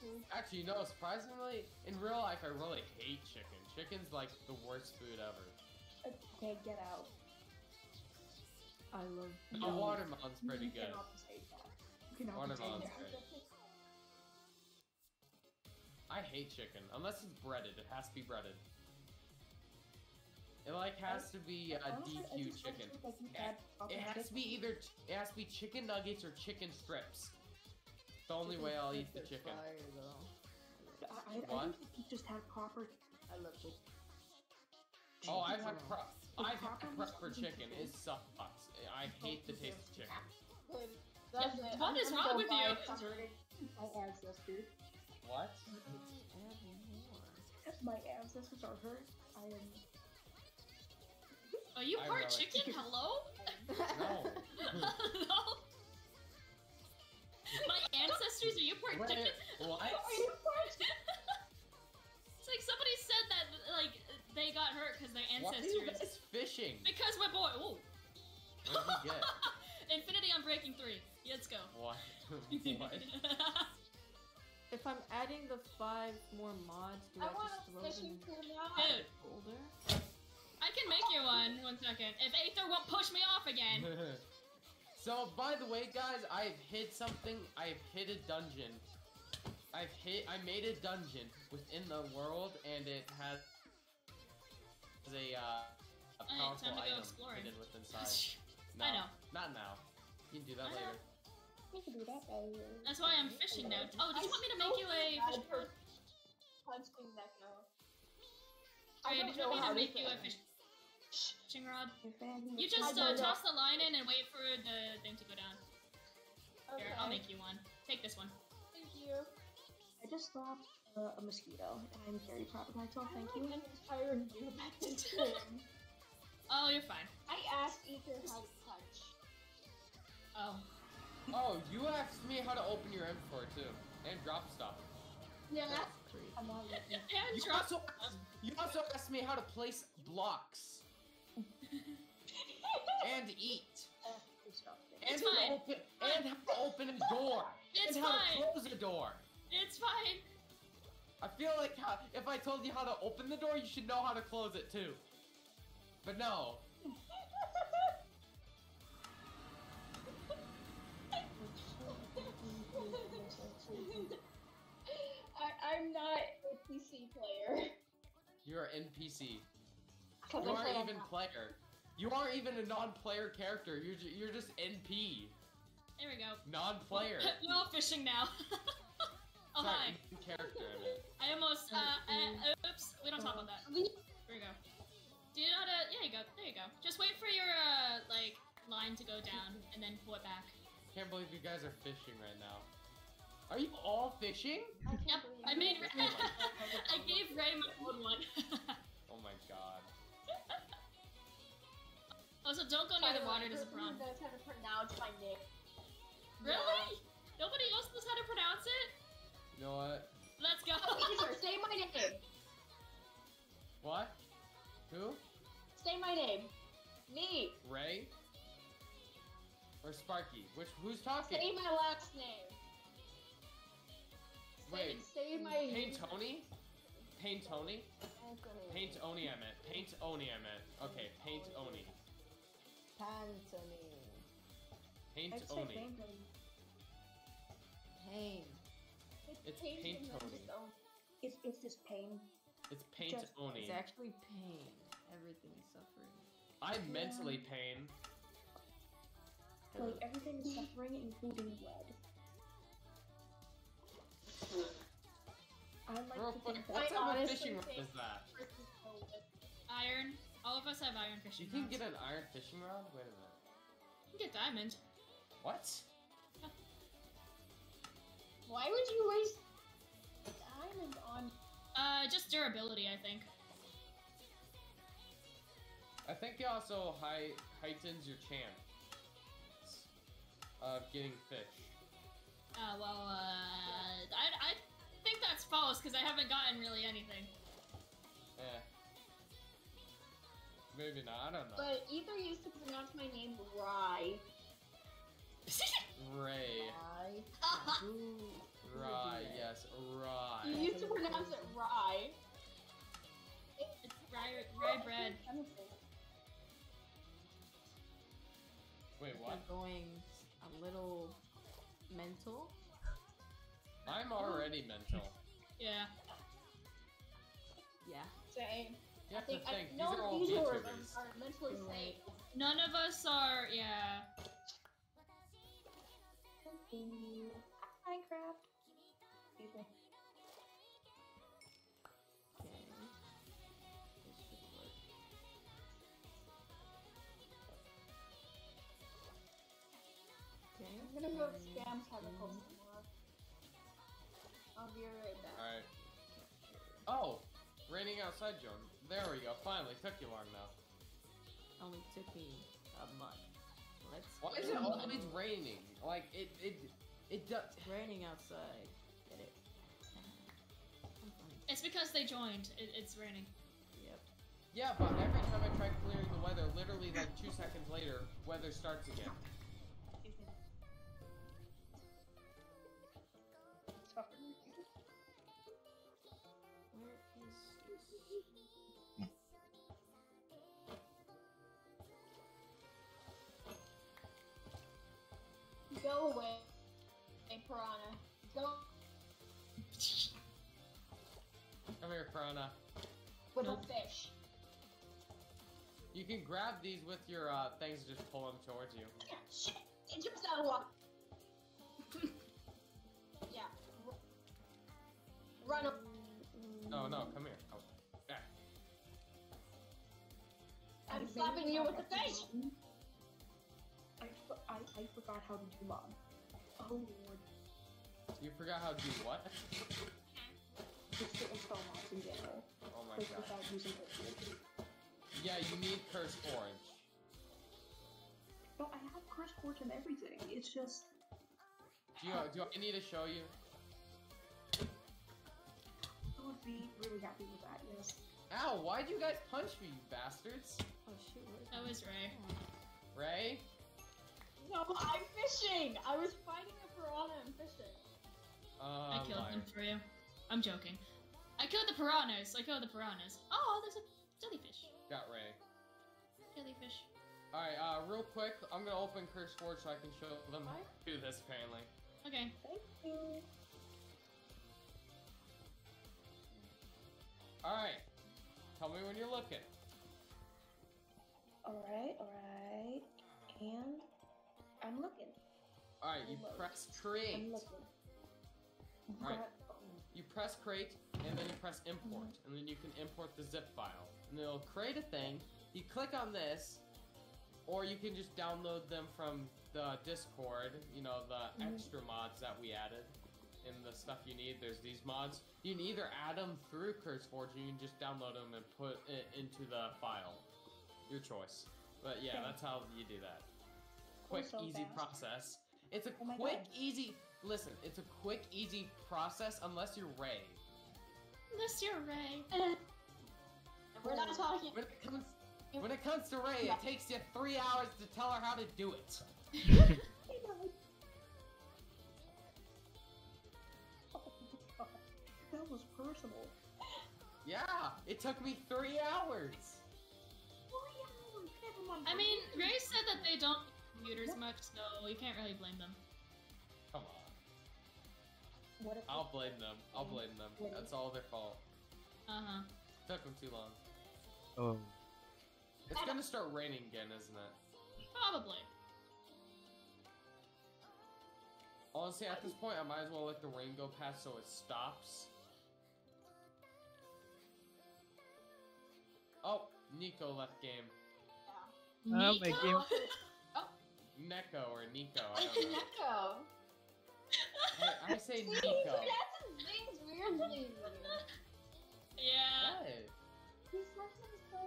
[SPEAKER 3] God, my face.
[SPEAKER 2] Actually, no, surprisingly, in real life, I really hate chicken. Chicken's like the worst food ever.
[SPEAKER 6] Uh, Okay, get out.
[SPEAKER 7] I love.
[SPEAKER 2] A
[SPEAKER 6] No.
[SPEAKER 2] watermelon's pretty
[SPEAKER 6] you
[SPEAKER 2] good.
[SPEAKER 6] Cannot say that. You cannot
[SPEAKER 2] Watermelon's
[SPEAKER 6] that.
[SPEAKER 2] great. I hate chicken unless it's breaded. It has to be breaded. It like has to be uh,
[SPEAKER 6] Honestly,
[SPEAKER 2] DQ chicken.
[SPEAKER 6] like,
[SPEAKER 2] It- It has to be either it has to be chicken nuggets or chicken strips. The only way I'll eat the chicken.
[SPEAKER 7] Fire, though.
[SPEAKER 6] I, I, I
[SPEAKER 2] What?
[SPEAKER 6] think you just had proper.
[SPEAKER 7] I love chicken.
[SPEAKER 2] Oh, I've
[SPEAKER 7] Chicken
[SPEAKER 2] had
[SPEAKER 7] raw.
[SPEAKER 2] pro- I've
[SPEAKER 6] proper
[SPEAKER 2] had prep for
[SPEAKER 6] Wisconsin
[SPEAKER 2] chicken. It sucks. I hate the taste of chicken.
[SPEAKER 3] Good. That's
[SPEAKER 5] Yeah,
[SPEAKER 3] it.
[SPEAKER 5] what
[SPEAKER 3] I'm
[SPEAKER 5] is
[SPEAKER 3] gonna
[SPEAKER 5] wrong with you?
[SPEAKER 3] converting My ancestors.
[SPEAKER 2] What?
[SPEAKER 6] My ancestors are hurt. I am.
[SPEAKER 5] Are you
[SPEAKER 2] I
[SPEAKER 5] part chicken? Hello?
[SPEAKER 2] No.
[SPEAKER 5] no. My ancestors, are you part
[SPEAKER 2] Wait,
[SPEAKER 5] chicken?
[SPEAKER 2] what?
[SPEAKER 3] Are you part?
[SPEAKER 5] It's like somebody said that like they got hurt because their
[SPEAKER 2] Why are you
[SPEAKER 5] ancestors.
[SPEAKER 2] guys fishing?
[SPEAKER 5] Because my boy. Ooh.
[SPEAKER 2] What did you get?
[SPEAKER 5] Infinity Unbreaking Three. Let's go.
[SPEAKER 2] What? what?
[SPEAKER 7] If I'm adding the five more mods, do I,
[SPEAKER 3] I want
[SPEAKER 7] just
[SPEAKER 3] a
[SPEAKER 7] throw them
[SPEAKER 3] fishing
[SPEAKER 7] in
[SPEAKER 3] pool.
[SPEAKER 5] Dude,
[SPEAKER 7] folder?
[SPEAKER 5] I can make you one. One second. If Aether won't push me off again.
[SPEAKER 2] So, by the way, guys, I've hid something. I've hid a dungeon. I've hit. I made a dungeon within the world, and it has a uh, a
[SPEAKER 5] Alright,
[SPEAKER 2] powerful
[SPEAKER 5] time to go
[SPEAKER 2] item
[SPEAKER 5] exploring.
[SPEAKER 2] hidden within inside.
[SPEAKER 5] I know.
[SPEAKER 2] Not now. You can do that
[SPEAKER 5] I
[SPEAKER 2] later.
[SPEAKER 3] We can do that later.
[SPEAKER 5] That's why I'm fishing now. Oh, did you want me to make you a? fishing
[SPEAKER 3] for
[SPEAKER 5] rod?
[SPEAKER 3] punching that now.
[SPEAKER 5] Alright,
[SPEAKER 3] don't
[SPEAKER 5] did you want me
[SPEAKER 3] know how
[SPEAKER 5] to make
[SPEAKER 3] to
[SPEAKER 5] you a
[SPEAKER 3] fish.
[SPEAKER 5] Fish- fishing rod? You just uh, toss the line in and wait for the thing to go down. Here, I'll make you one. Take this one.
[SPEAKER 3] Thank you.
[SPEAKER 6] I just stopped uh, a mosquito, and I'm very proud of myself. Thank you.
[SPEAKER 3] I'm inspired you back to swim.
[SPEAKER 5] Oh, you're fine.
[SPEAKER 3] I asked Aether how to punch.
[SPEAKER 5] Oh.
[SPEAKER 2] Oh, you asked me how to open your M4 too, and drop stuff.
[SPEAKER 3] Yeah.
[SPEAKER 7] Creep.
[SPEAKER 3] I'm not looking.
[SPEAKER 5] And
[SPEAKER 2] You
[SPEAKER 5] drop.
[SPEAKER 2] also, you also asked me how to place blocks and eat.
[SPEAKER 6] Uh, disgusting.
[SPEAKER 5] It's
[SPEAKER 2] and
[SPEAKER 5] fine.
[SPEAKER 2] open and how to open a door.
[SPEAKER 5] It's
[SPEAKER 2] and how
[SPEAKER 5] fine.
[SPEAKER 2] to close a door.
[SPEAKER 5] It's fine.
[SPEAKER 2] I feel like how, if I told you how to open the door, you should know how to close it too. But no.
[SPEAKER 3] I, I'm not a PC player.
[SPEAKER 2] You're an NPC. You aren't even player. You aren't even a non-player character. You're ju- you're just NP,
[SPEAKER 5] There we go.
[SPEAKER 2] non-player.
[SPEAKER 5] We're all fishing now. oh,
[SPEAKER 2] Sorry,
[SPEAKER 5] hi.
[SPEAKER 2] character. I meant.
[SPEAKER 5] I almost, uh, uh, oops. We don't talk about that. Here we go. Do you know how to, yeah, you go. There you go. Just wait for your, uh, like, line to go down and then pull it back.
[SPEAKER 2] Can't believe you guys are fishing right now. Are you all fishing?
[SPEAKER 3] I can't
[SPEAKER 5] Yep,
[SPEAKER 3] believe
[SPEAKER 5] I made. I gave Ray my old one.
[SPEAKER 2] Oh my god.
[SPEAKER 5] Also, don't go near the water, there's a
[SPEAKER 3] problem?
[SPEAKER 5] prawn.
[SPEAKER 3] knows how to pronounce my name?
[SPEAKER 5] Really? Nobody else knows how to pronounce it?
[SPEAKER 2] You know what?
[SPEAKER 5] Let's go.
[SPEAKER 3] Aether, say my name.
[SPEAKER 2] What? Who?
[SPEAKER 3] Say my name. Me.
[SPEAKER 2] Ray? Or Sparky? Which who's talking?
[SPEAKER 3] Say my last name.
[SPEAKER 2] Wait.
[SPEAKER 3] Say my
[SPEAKER 2] Paint Tony? Paint Tony?
[SPEAKER 3] Oh,
[SPEAKER 2] Paint Oni I meant. Paint Oni I meant. Okay, Paint Oni.
[SPEAKER 7] Pantony.
[SPEAKER 2] Paint
[SPEAKER 6] I'd say
[SPEAKER 2] Oni.
[SPEAKER 6] Penguin.
[SPEAKER 7] Pain.
[SPEAKER 2] It's
[SPEAKER 3] Paint
[SPEAKER 2] Paint
[SPEAKER 3] him on
[SPEAKER 2] Tony.
[SPEAKER 3] his own.
[SPEAKER 6] It's it's just pain.
[SPEAKER 2] It's Paint
[SPEAKER 6] Just-
[SPEAKER 2] Oni.
[SPEAKER 7] It's actually pain. Everything is suffering.
[SPEAKER 2] I'm mentally pain.
[SPEAKER 6] Like everything is suffering, including blood. I like
[SPEAKER 2] Real
[SPEAKER 6] to
[SPEAKER 2] quick,
[SPEAKER 6] think
[SPEAKER 2] what type of fishing rod is that?
[SPEAKER 5] Iron. All of us have iron
[SPEAKER 2] You can
[SPEAKER 5] rods.
[SPEAKER 2] get an iron fishing rod? Wait a minute.
[SPEAKER 5] You can get diamond.
[SPEAKER 2] What?
[SPEAKER 3] Why would you waste diamond on?
[SPEAKER 5] Uh, just durability, I think.
[SPEAKER 2] I think it also high heightens your chance of getting fish.
[SPEAKER 5] Uh, well, uh, I, I think that's false because I haven't gotten really anything.
[SPEAKER 2] Eh. Maybe not. I don't know.
[SPEAKER 3] But Aether used to pronounce my name Rye.
[SPEAKER 2] Ray.
[SPEAKER 7] I Ooh.
[SPEAKER 2] Rye. Yes. Rye.
[SPEAKER 3] You used to pronounce it Rye.
[SPEAKER 5] it's rye, rye bread.
[SPEAKER 2] Wait,
[SPEAKER 7] If
[SPEAKER 2] what?
[SPEAKER 7] you're going a little mental.
[SPEAKER 2] I'm already mental.
[SPEAKER 5] Yeah.
[SPEAKER 7] Yeah.
[SPEAKER 3] Same. I think. I,
[SPEAKER 2] none of
[SPEAKER 3] these are, mentally safe.
[SPEAKER 5] None of us are, yeah.
[SPEAKER 6] Minecraft.
[SPEAKER 7] Okay. I'm gonna go
[SPEAKER 3] with Scam's I'll be right back.
[SPEAKER 2] Alright. Oh! Raining outside, John. There we go. Finally. Took you long enough.
[SPEAKER 7] Only took me a month. Let's.
[SPEAKER 2] Why is it always raining? Like, it, it, it does.
[SPEAKER 7] It's raining outside. Get it?
[SPEAKER 5] It's because they joined. It, it's raining.
[SPEAKER 7] Yep.
[SPEAKER 2] Yeah, but every time I try clearing the weather, literally like two seconds later, weather starts again.
[SPEAKER 3] Go away, hey, piranha. Go
[SPEAKER 2] Come here, Piranha.
[SPEAKER 3] with a fish.
[SPEAKER 2] You can grab these with your uh, things and just pull them towards you.
[SPEAKER 3] Shit! It jumps out of water. yeah. Run. up.
[SPEAKER 2] No, no, come here. Oh, yeah.
[SPEAKER 3] I'm slapping you with the fish.
[SPEAKER 6] I, f- I, I forgot how to do mom. Oh lord.
[SPEAKER 2] You forgot how to do what?
[SPEAKER 6] Just to install mods in general.
[SPEAKER 2] Oh my
[SPEAKER 6] Like
[SPEAKER 2] god.
[SPEAKER 6] without using it.
[SPEAKER 2] Yeah, you need Curse Forge.
[SPEAKER 6] No, I have Curse Forge and everything. It's just
[SPEAKER 2] Do you, do I need to show you?
[SPEAKER 6] I would be really happy with that, yes.
[SPEAKER 2] Ow, why'd you guys punch me, you bastards?
[SPEAKER 7] Oh shoot. Where's
[SPEAKER 5] That was Ray.
[SPEAKER 2] Ray?
[SPEAKER 3] No, I'm fishing. I was fighting a piranha and fishing.
[SPEAKER 2] Uh,
[SPEAKER 5] I killed
[SPEAKER 2] liar.
[SPEAKER 5] them for you. I'm joking. I killed the piranhas. I killed the piranhas. Oh, there's a jellyfish.
[SPEAKER 2] Got Ray.
[SPEAKER 5] Jellyfish.
[SPEAKER 2] Alright, uh, real quick, I'm gonna open Curse Forge so I can show them how to do this, apparently.
[SPEAKER 5] Okay.
[SPEAKER 6] Thank you.
[SPEAKER 2] Alright. Tell me when you're looking.
[SPEAKER 6] Alright, alright. And I'm looking.
[SPEAKER 2] Alright, you
[SPEAKER 6] Load.
[SPEAKER 2] press
[SPEAKER 6] I'm
[SPEAKER 2] create.
[SPEAKER 6] looking.
[SPEAKER 2] Alright. You press create, and then you press import, and then you can import the zip file. And it'll create a thing, you click on this, or you can just download them from the Discord, you know, the
[SPEAKER 6] Mhm.
[SPEAKER 2] extra mods that we added. And the stuff you need, there's these mods. You can either add them through CurseForge, or you can just download them and put it into the file. Your choice. But yeah,
[SPEAKER 6] Okay.
[SPEAKER 2] that's how you do that. Quick,
[SPEAKER 6] so
[SPEAKER 2] easy
[SPEAKER 6] fast.
[SPEAKER 2] process. It's a
[SPEAKER 6] Oh
[SPEAKER 2] quick,
[SPEAKER 6] God.
[SPEAKER 2] easy. Listen, it's a quick, easy process unless you're Ray.
[SPEAKER 5] Unless you're Ray.
[SPEAKER 3] We're not talking.
[SPEAKER 2] When it comes, when it comes to Ray, it takes you three hours to tell her how to do it.
[SPEAKER 6] That was personal.
[SPEAKER 2] Yeah, it took me three hours.
[SPEAKER 6] Never mind.
[SPEAKER 5] I mean, Ray said that they don't use computers much, so you can't really blame them.
[SPEAKER 2] Come on,
[SPEAKER 6] what if
[SPEAKER 2] I'll blame them. I'll blame them. That's all their fault.
[SPEAKER 5] Uh huh.
[SPEAKER 2] Took them too long.
[SPEAKER 1] Oh.
[SPEAKER 2] It's gonna start raining again, isn't it?
[SPEAKER 5] Probably.
[SPEAKER 2] Honestly, at this point, I might as well let the rain go past so it stops. Oh, Nico left game.
[SPEAKER 1] Oh my
[SPEAKER 5] Nico?
[SPEAKER 1] game-
[SPEAKER 2] Neko or Nico, I don't know.
[SPEAKER 3] Neko.
[SPEAKER 2] I, I say
[SPEAKER 3] See,
[SPEAKER 2] Nico.
[SPEAKER 3] he pronounces things weirdly.
[SPEAKER 5] Yeah.
[SPEAKER 2] Hey,
[SPEAKER 3] He so.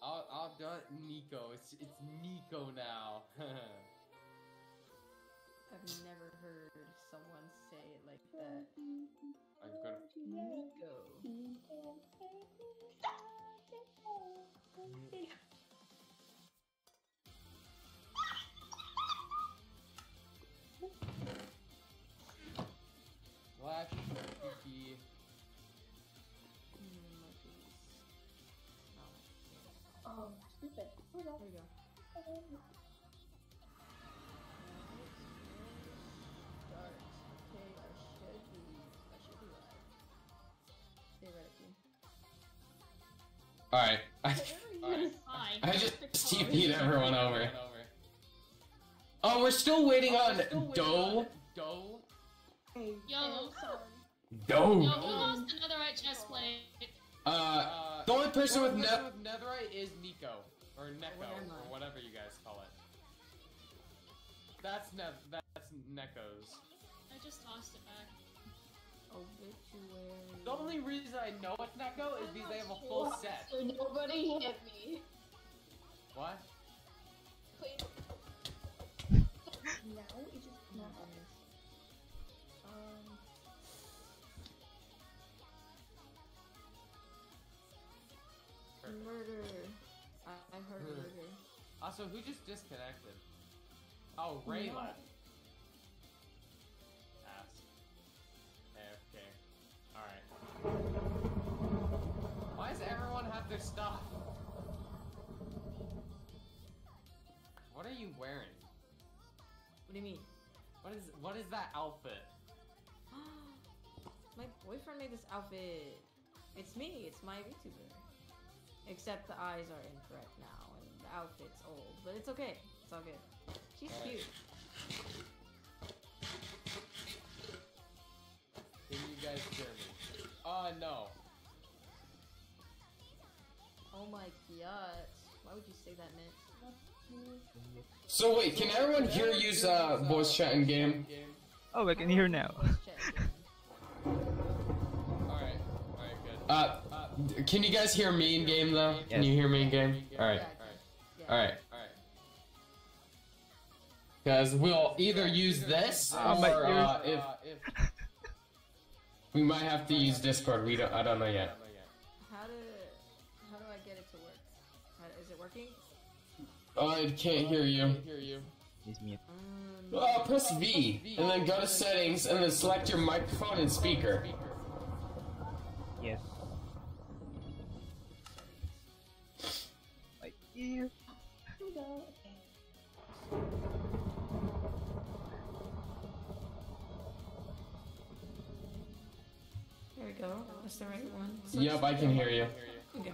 [SPEAKER 2] I'll, I'll do it, Nico. It's it's Nico now.
[SPEAKER 7] I've never heard someone say it like that.
[SPEAKER 2] I'm gonna.
[SPEAKER 7] Nico.
[SPEAKER 2] Flash PP.
[SPEAKER 7] Mm, monkeys. Oh,
[SPEAKER 6] Oh, stupid. Hold
[SPEAKER 7] there we go. Start. Okay, I should be. I should be live. Theoretically.
[SPEAKER 2] All right. I,
[SPEAKER 3] Alright.
[SPEAKER 2] I just TP'd everyone over. Oh, we're still waiting on Doe. Doe.
[SPEAKER 6] Hey,
[SPEAKER 5] Yo.
[SPEAKER 6] I'm sorry.
[SPEAKER 2] Doe.
[SPEAKER 5] Yo, who lost another right chest plate?
[SPEAKER 2] Uh, the only person with, ne- with Netherite is Nico or Neko or whatever you guys call it. that's ne- that's Neko's.
[SPEAKER 5] I just tossed it back.
[SPEAKER 7] Obituary.
[SPEAKER 2] The only reason I know it's Neko is because they have a full set.
[SPEAKER 3] So nobody hit me.
[SPEAKER 2] What?
[SPEAKER 3] Please.
[SPEAKER 6] Now it
[SPEAKER 7] Murder. I, I heard
[SPEAKER 2] Hmm.
[SPEAKER 7] murder.
[SPEAKER 2] Also, who just disconnected? Oh, Ray
[SPEAKER 7] No.
[SPEAKER 2] left. Ass. AFK. Alright. Why does everyone have their stuff? What are you wearing?
[SPEAKER 7] What do you mean?
[SPEAKER 2] What is what is that outfit?
[SPEAKER 7] my boyfriend made this outfit. It's me. It's my VTuber. Except the eyes are incorrect now, and the outfit's old. But it's okay. It's all good. She's
[SPEAKER 2] Alright.
[SPEAKER 7] cute.
[SPEAKER 2] Can you guys hear me? Uh no.
[SPEAKER 7] Oh my god. Why would you say that, Mitch?
[SPEAKER 4] So wait, can everyone here use uh, voice chat in game?
[SPEAKER 1] Oh, I can hear now.
[SPEAKER 2] Alright. Alright, good.
[SPEAKER 4] Uh, can you guys hear me in game though? Can you hear me in game? All right,
[SPEAKER 7] Yeah, yeah.
[SPEAKER 4] all right.
[SPEAKER 2] Alright.
[SPEAKER 4] Because we'll either use this
[SPEAKER 1] Oh,
[SPEAKER 4] or uh, if
[SPEAKER 2] if
[SPEAKER 4] we might have to use Discord. We don't. I don't know yet.
[SPEAKER 7] How do how do I get it to work? How, is it working?
[SPEAKER 4] Oh, I can't hear you.
[SPEAKER 2] hear you.
[SPEAKER 1] He's mute.
[SPEAKER 7] Um,
[SPEAKER 4] Uh, press V and then go to settings and then select your microphone and speaker.
[SPEAKER 1] Yes. My ear.
[SPEAKER 7] there we go. That's the right one.
[SPEAKER 4] Yep, I can hear you.
[SPEAKER 7] Okay.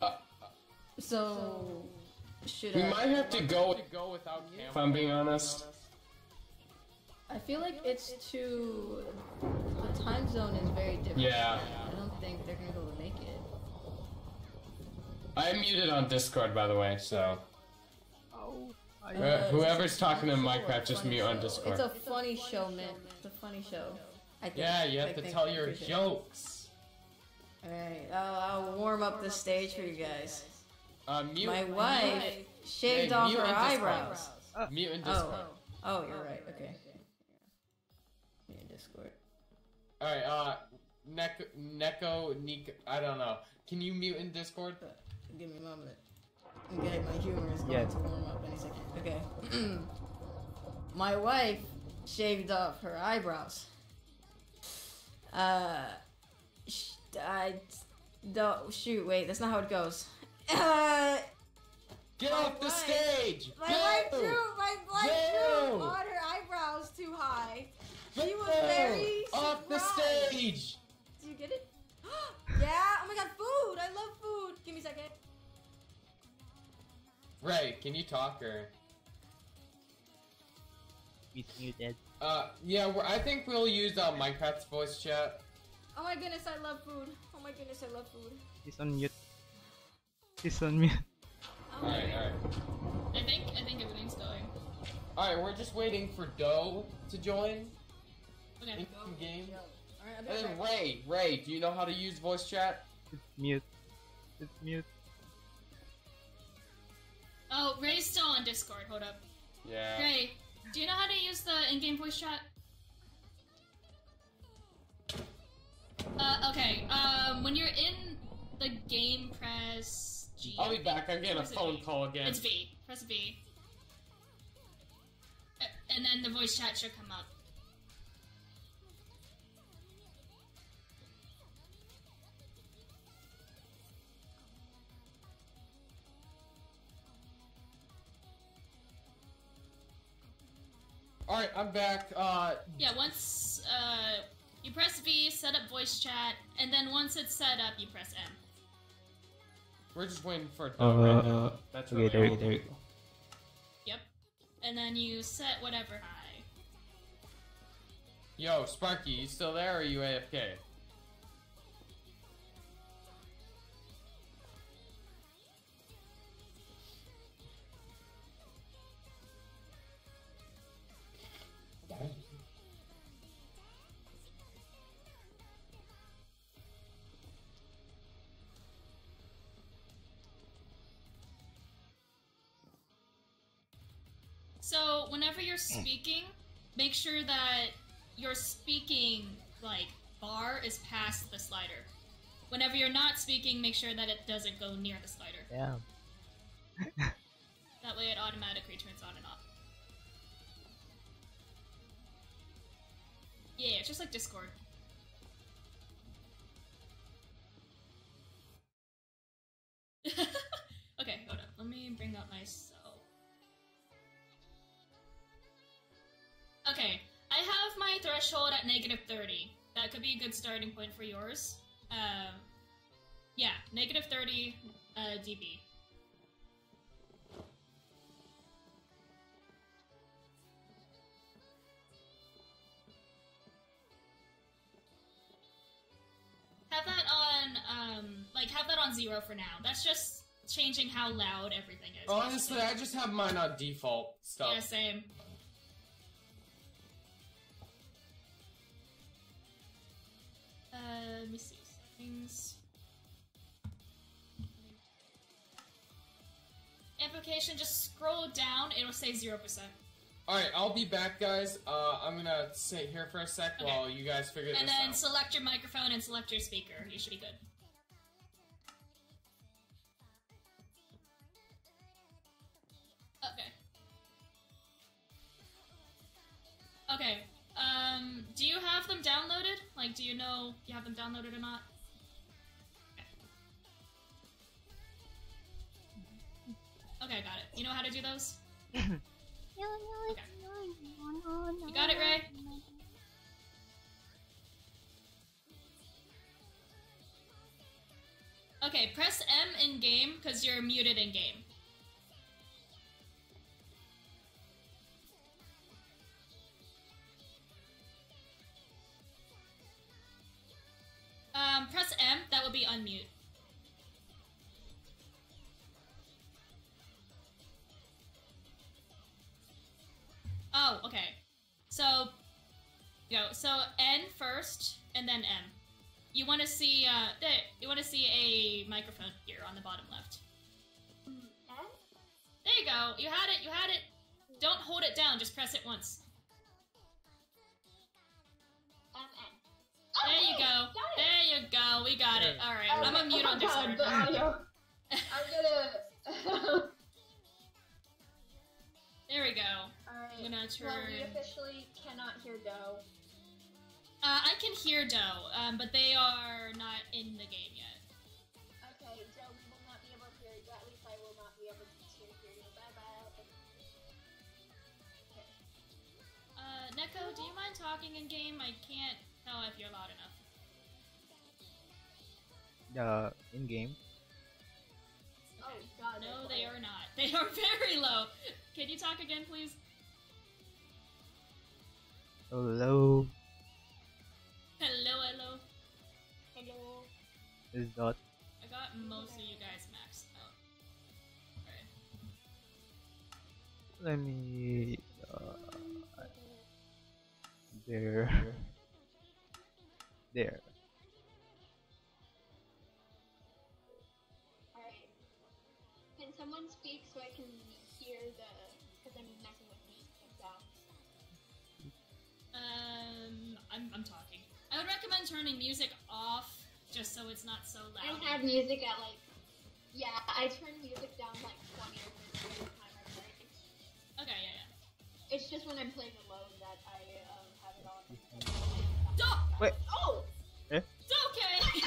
[SPEAKER 4] Uh,
[SPEAKER 7] So should
[SPEAKER 4] we
[SPEAKER 7] I?
[SPEAKER 4] might have to go.
[SPEAKER 2] To go without camera.
[SPEAKER 4] If I'm being honest.
[SPEAKER 7] I feel like it's too. The time zone is very different.
[SPEAKER 4] Yeah.
[SPEAKER 7] I don't think they're gonna be able to make it.
[SPEAKER 4] I am muted on Discord, by the way. So
[SPEAKER 1] Oh.
[SPEAKER 7] Uh,
[SPEAKER 4] whoever's talking in
[SPEAKER 7] it's a
[SPEAKER 4] Minecraft, just
[SPEAKER 7] funny
[SPEAKER 4] mute on. Discord.
[SPEAKER 7] It's a funny show, man. It's a funny show. I think.
[SPEAKER 4] yeah, you
[SPEAKER 7] I
[SPEAKER 4] have to tell your jokes.
[SPEAKER 7] Alright, I'll, I'll warm up the stage for you guys.
[SPEAKER 4] Uh, mute.
[SPEAKER 7] My wife shaved
[SPEAKER 4] Yeah,
[SPEAKER 7] off
[SPEAKER 4] mute
[SPEAKER 7] her
[SPEAKER 4] in Discord.
[SPEAKER 7] eyebrows.
[SPEAKER 4] Mute in
[SPEAKER 7] Oh,
[SPEAKER 4] Discord.
[SPEAKER 7] oh, oh you're right. Okay. Yeah, Discord.
[SPEAKER 2] All right. Uh, Neko, Neko, Nico. I don't know. Can you mute in Discord?
[SPEAKER 7] Give me a moment. Okay, my humor is going
[SPEAKER 1] Yeah.
[SPEAKER 7] to warm up any second. Okay. my wife shaved off her eyebrows. Uh, sh- I don't shoot. Wait, that's not how it goes. Uh,
[SPEAKER 2] Get off the
[SPEAKER 7] wife-
[SPEAKER 2] stage.
[SPEAKER 7] my
[SPEAKER 2] Go!
[SPEAKER 7] wife drew. My wife drew on her eyebrows too high. She was very
[SPEAKER 2] off the stage.
[SPEAKER 7] Do you get it? yeah. Oh my god, food! I love food. Give me a second.
[SPEAKER 2] Ray, can you talk or?
[SPEAKER 1] He's muted.
[SPEAKER 2] Uh, yeah. We're, I think we'll use uh, Minecraft's voice chat.
[SPEAKER 7] Oh my goodness, I love food. Oh my goodness, I love food.
[SPEAKER 1] He's on mute. He's on mute.
[SPEAKER 7] Oh
[SPEAKER 2] All
[SPEAKER 7] my
[SPEAKER 2] right. All right.
[SPEAKER 5] I think I think everything's going.
[SPEAKER 2] All right. We're just waiting for Doe to join
[SPEAKER 5] Okay.
[SPEAKER 2] in game.
[SPEAKER 7] Yo. Alright,
[SPEAKER 2] And then. Ray, Ray, do you know how to use voice chat?
[SPEAKER 1] It's mute. It's mute.
[SPEAKER 5] Oh, Ray's still on Discord. Hold up.
[SPEAKER 2] Yeah.
[SPEAKER 5] Ray, do you know how to use the in-game voice chat? Uh, okay. Um, when you're in the game, press G.
[SPEAKER 2] I'll be back. I'm getting a phone call again.
[SPEAKER 5] It's V. Press V. Uh, And then the voice chat should come up.
[SPEAKER 2] All right, I'm back. Uh,
[SPEAKER 5] Yeah, once uh, you press V, set up voice chat, and then once it's set up, you press M.
[SPEAKER 2] we're just waiting for Doe
[SPEAKER 1] Uh,
[SPEAKER 2] right now. That's
[SPEAKER 1] Okay, there,
[SPEAKER 2] all.
[SPEAKER 1] there you go.
[SPEAKER 5] Yep. And then you set whatever high.
[SPEAKER 2] Yo, Sparky, you still there or are you AFK?
[SPEAKER 5] Whenever you're hmm. speaking, make sure that your speaking like bar is past the slider. Whenever you're not speaking, make sure that it doesn't go near the slider.
[SPEAKER 1] Yeah.
[SPEAKER 5] That way it automatically turns on and off. Yeah, it's just like Discord. At negative 30. That could be a good starting point for yours. Um, yeah, negative 30 uh, dB. Have that on, um, like, have that on zero for now. That's just changing how loud everything is.
[SPEAKER 2] Honestly,
[SPEAKER 5] basically.
[SPEAKER 2] I just have mine on default stuff.
[SPEAKER 5] Yeah, same. Uh, let me see settings. Application, just scroll down. It'll say zero percent,
[SPEAKER 2] Alright, I'll be back, guys. Uh, I'm gonna sit here for a sec
[SPEAKER 5] Okay.
[SPEAKER 2] while you guys figure
[SPEAKER 5] and
[SPEAKER 2] this out.
[SPEAKER 5] And then select your microphone and select your speaker. You should be good. Okay. Okay. Um, do you have them downloaded? Like, do you know you have them downloaded or not? Okay, Okay, got it. You know how to do those? Okay. You got it, Ray? Okay, press M in game because you're muted in game. Um, press M, that would be unmute. Oh, okay. So, go. So N first, and then M. You want to see uh, there. You want to see a microphone here on the bottom left. There you go. You had it. You had it. Don't hold it down. Just press it once. There you go. There you go. We got it. All right. I'm gonna mute on Discord.
[SPEAKER 3] The audio. I'm gonna.
[SPEAKER 5] There we go.
[SPEAKER 3] Alright.
[SPEAKER 5] I'm gonna
[SPEAKER 3] Well, we officially cannot hear Doe.
[SPEAKER 5] Uh, I can hear Doe, um, but they are not in the game yet.
[SPEAKER 3] Okay, Doe, we will not be able to hear you. At least I will not be able to hear you. Bye bye.
[SPEAKER 5] Uh, Neko, do you mind talking in game? I can't tell if you're loud enough.
[SPEAKER 1] Uh, in game.
[SPEAKER 3] Oh god.
[SPEAKER 5] No,
[SPEAKER 3] they're
[SPEAKER 5] they
[SPEAKER 3] quiet.
[SPEAKER 5] are not. They are very low. Can you talk again, please?
[SPEAKER 1] Hello,
[SPEAKER 5] Hello, hello.
[SPEAKER 3] Hello.
[SPEAKER 1] is that?
[SPEAKER 5] I got most of you guys maxed out. Alright.
[SPEAKER 1] Let me. Uh, there. There.
[SPEAKER 3] Alright. Can someone speak so I can hear the. Because I'm messing with these.
[SPEAKER 5] Um, I'm, I'm talking. I would recommend turning music off just so it's not so loud.
[SPEAKER 3] I have music at like. Yeah, I turn music down like 20 or 30 every time I.
[SPEAKER 5] Okay, yeah, yeah.
[SPEAKER 3] It's just when I'm playing alone that I um, have it on.
[SPEAKER 5] Stop!
[SPEAKER 1] Wait.
[SPEAKER 3] Oh!
[SPEAKER 1] Eh?
[SPEAKER 5] It's okay!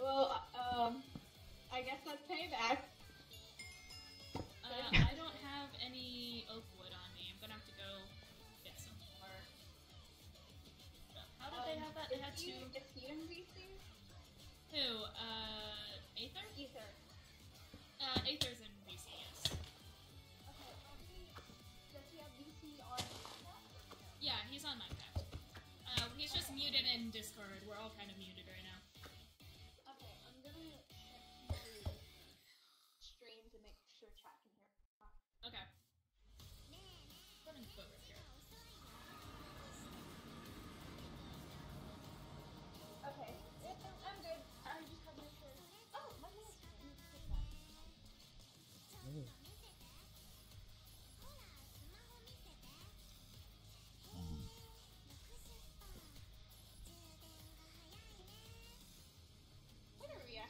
[SPEAKER 3] well, um, I guess that's payback.
[SPEAKER 5] uh, I don't have any oak wood on me. I'm gonna have to go get some more. How did they
[SPEAKER 3] Um,
[SPEAKER 5] have that? They had
[SPEAKER 3] he-
[SPEAKER 5] two.
[SPEAKER 3] Is he in VC?
[SPEAKER 5] Who? Uh, Aether?
[SPEAKER 3] Ether.
[SPEAKER 5] Uh, Aether's in Yeah, he's on Minecraft. Uh, he's just muted in Discord. We're all kind of muted right now.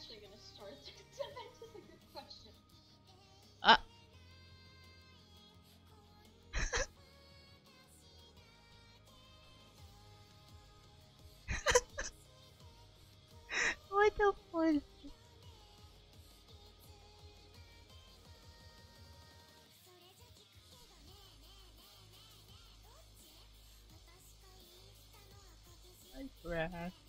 [SPEAKER 3] Start? That's just a good question.
[SPEAKER 1] Ah. what the fuck? I crash.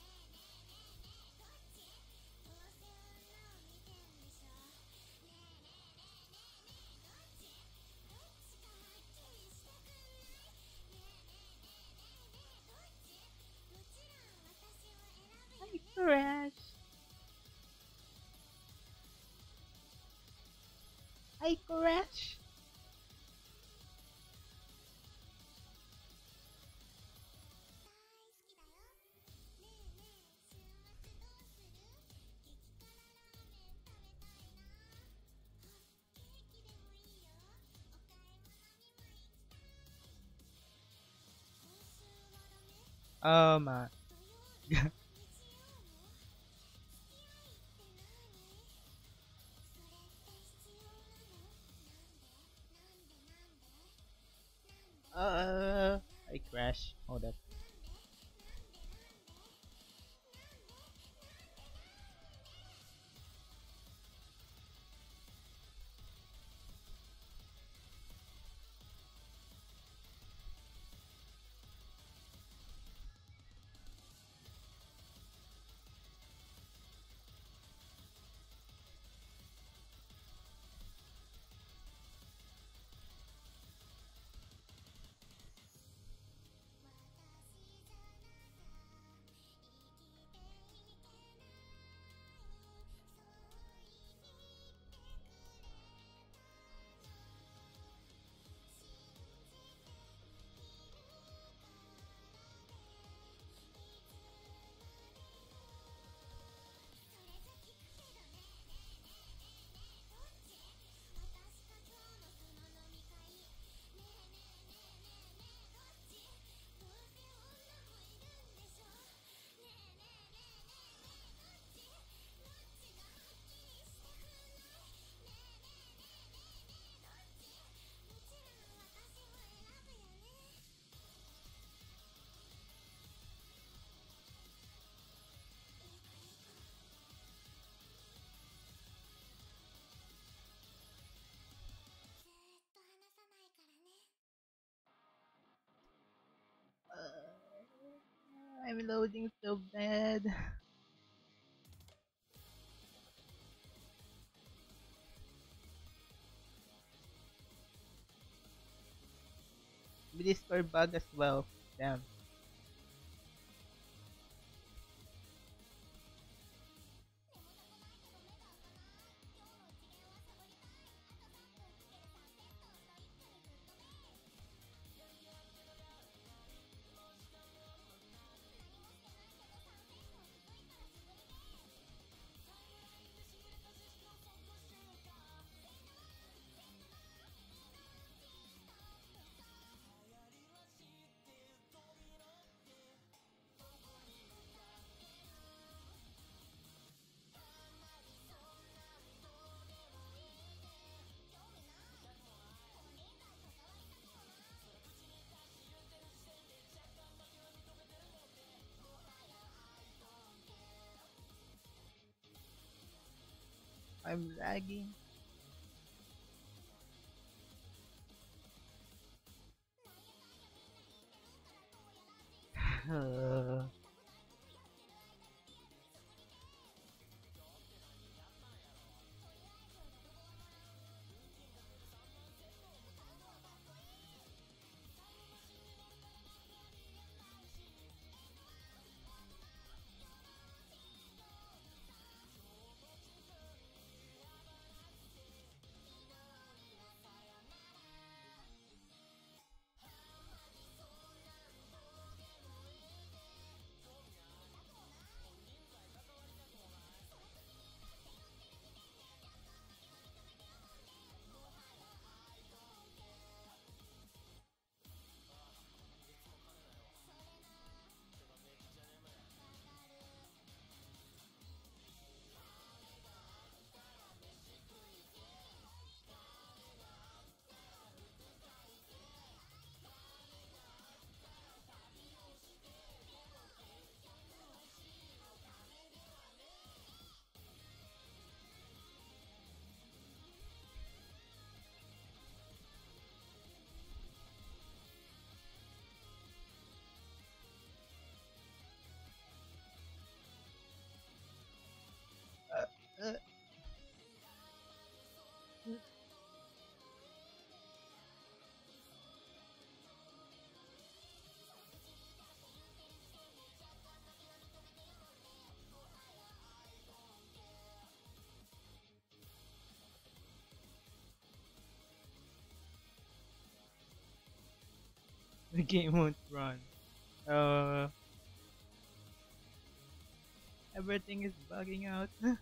[SPEAKER 1] Crash. Oh my. I'm loading so bad. Discord bug as well. Damn. I'm lagging. The game won't run. Uh, everything is bugging out.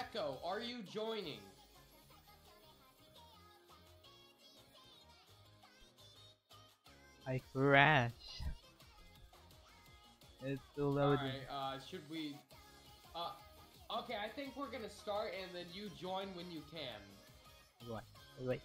[SPEAKER 2] Neko, are you joining?
[SPEAKER 1] I crash. It's still loading.
[SPEAKER 2] Alright, uh, should we... Uh, okay, I think we're gonna start and then you join when you can.
[SPEAKER 1] Wait,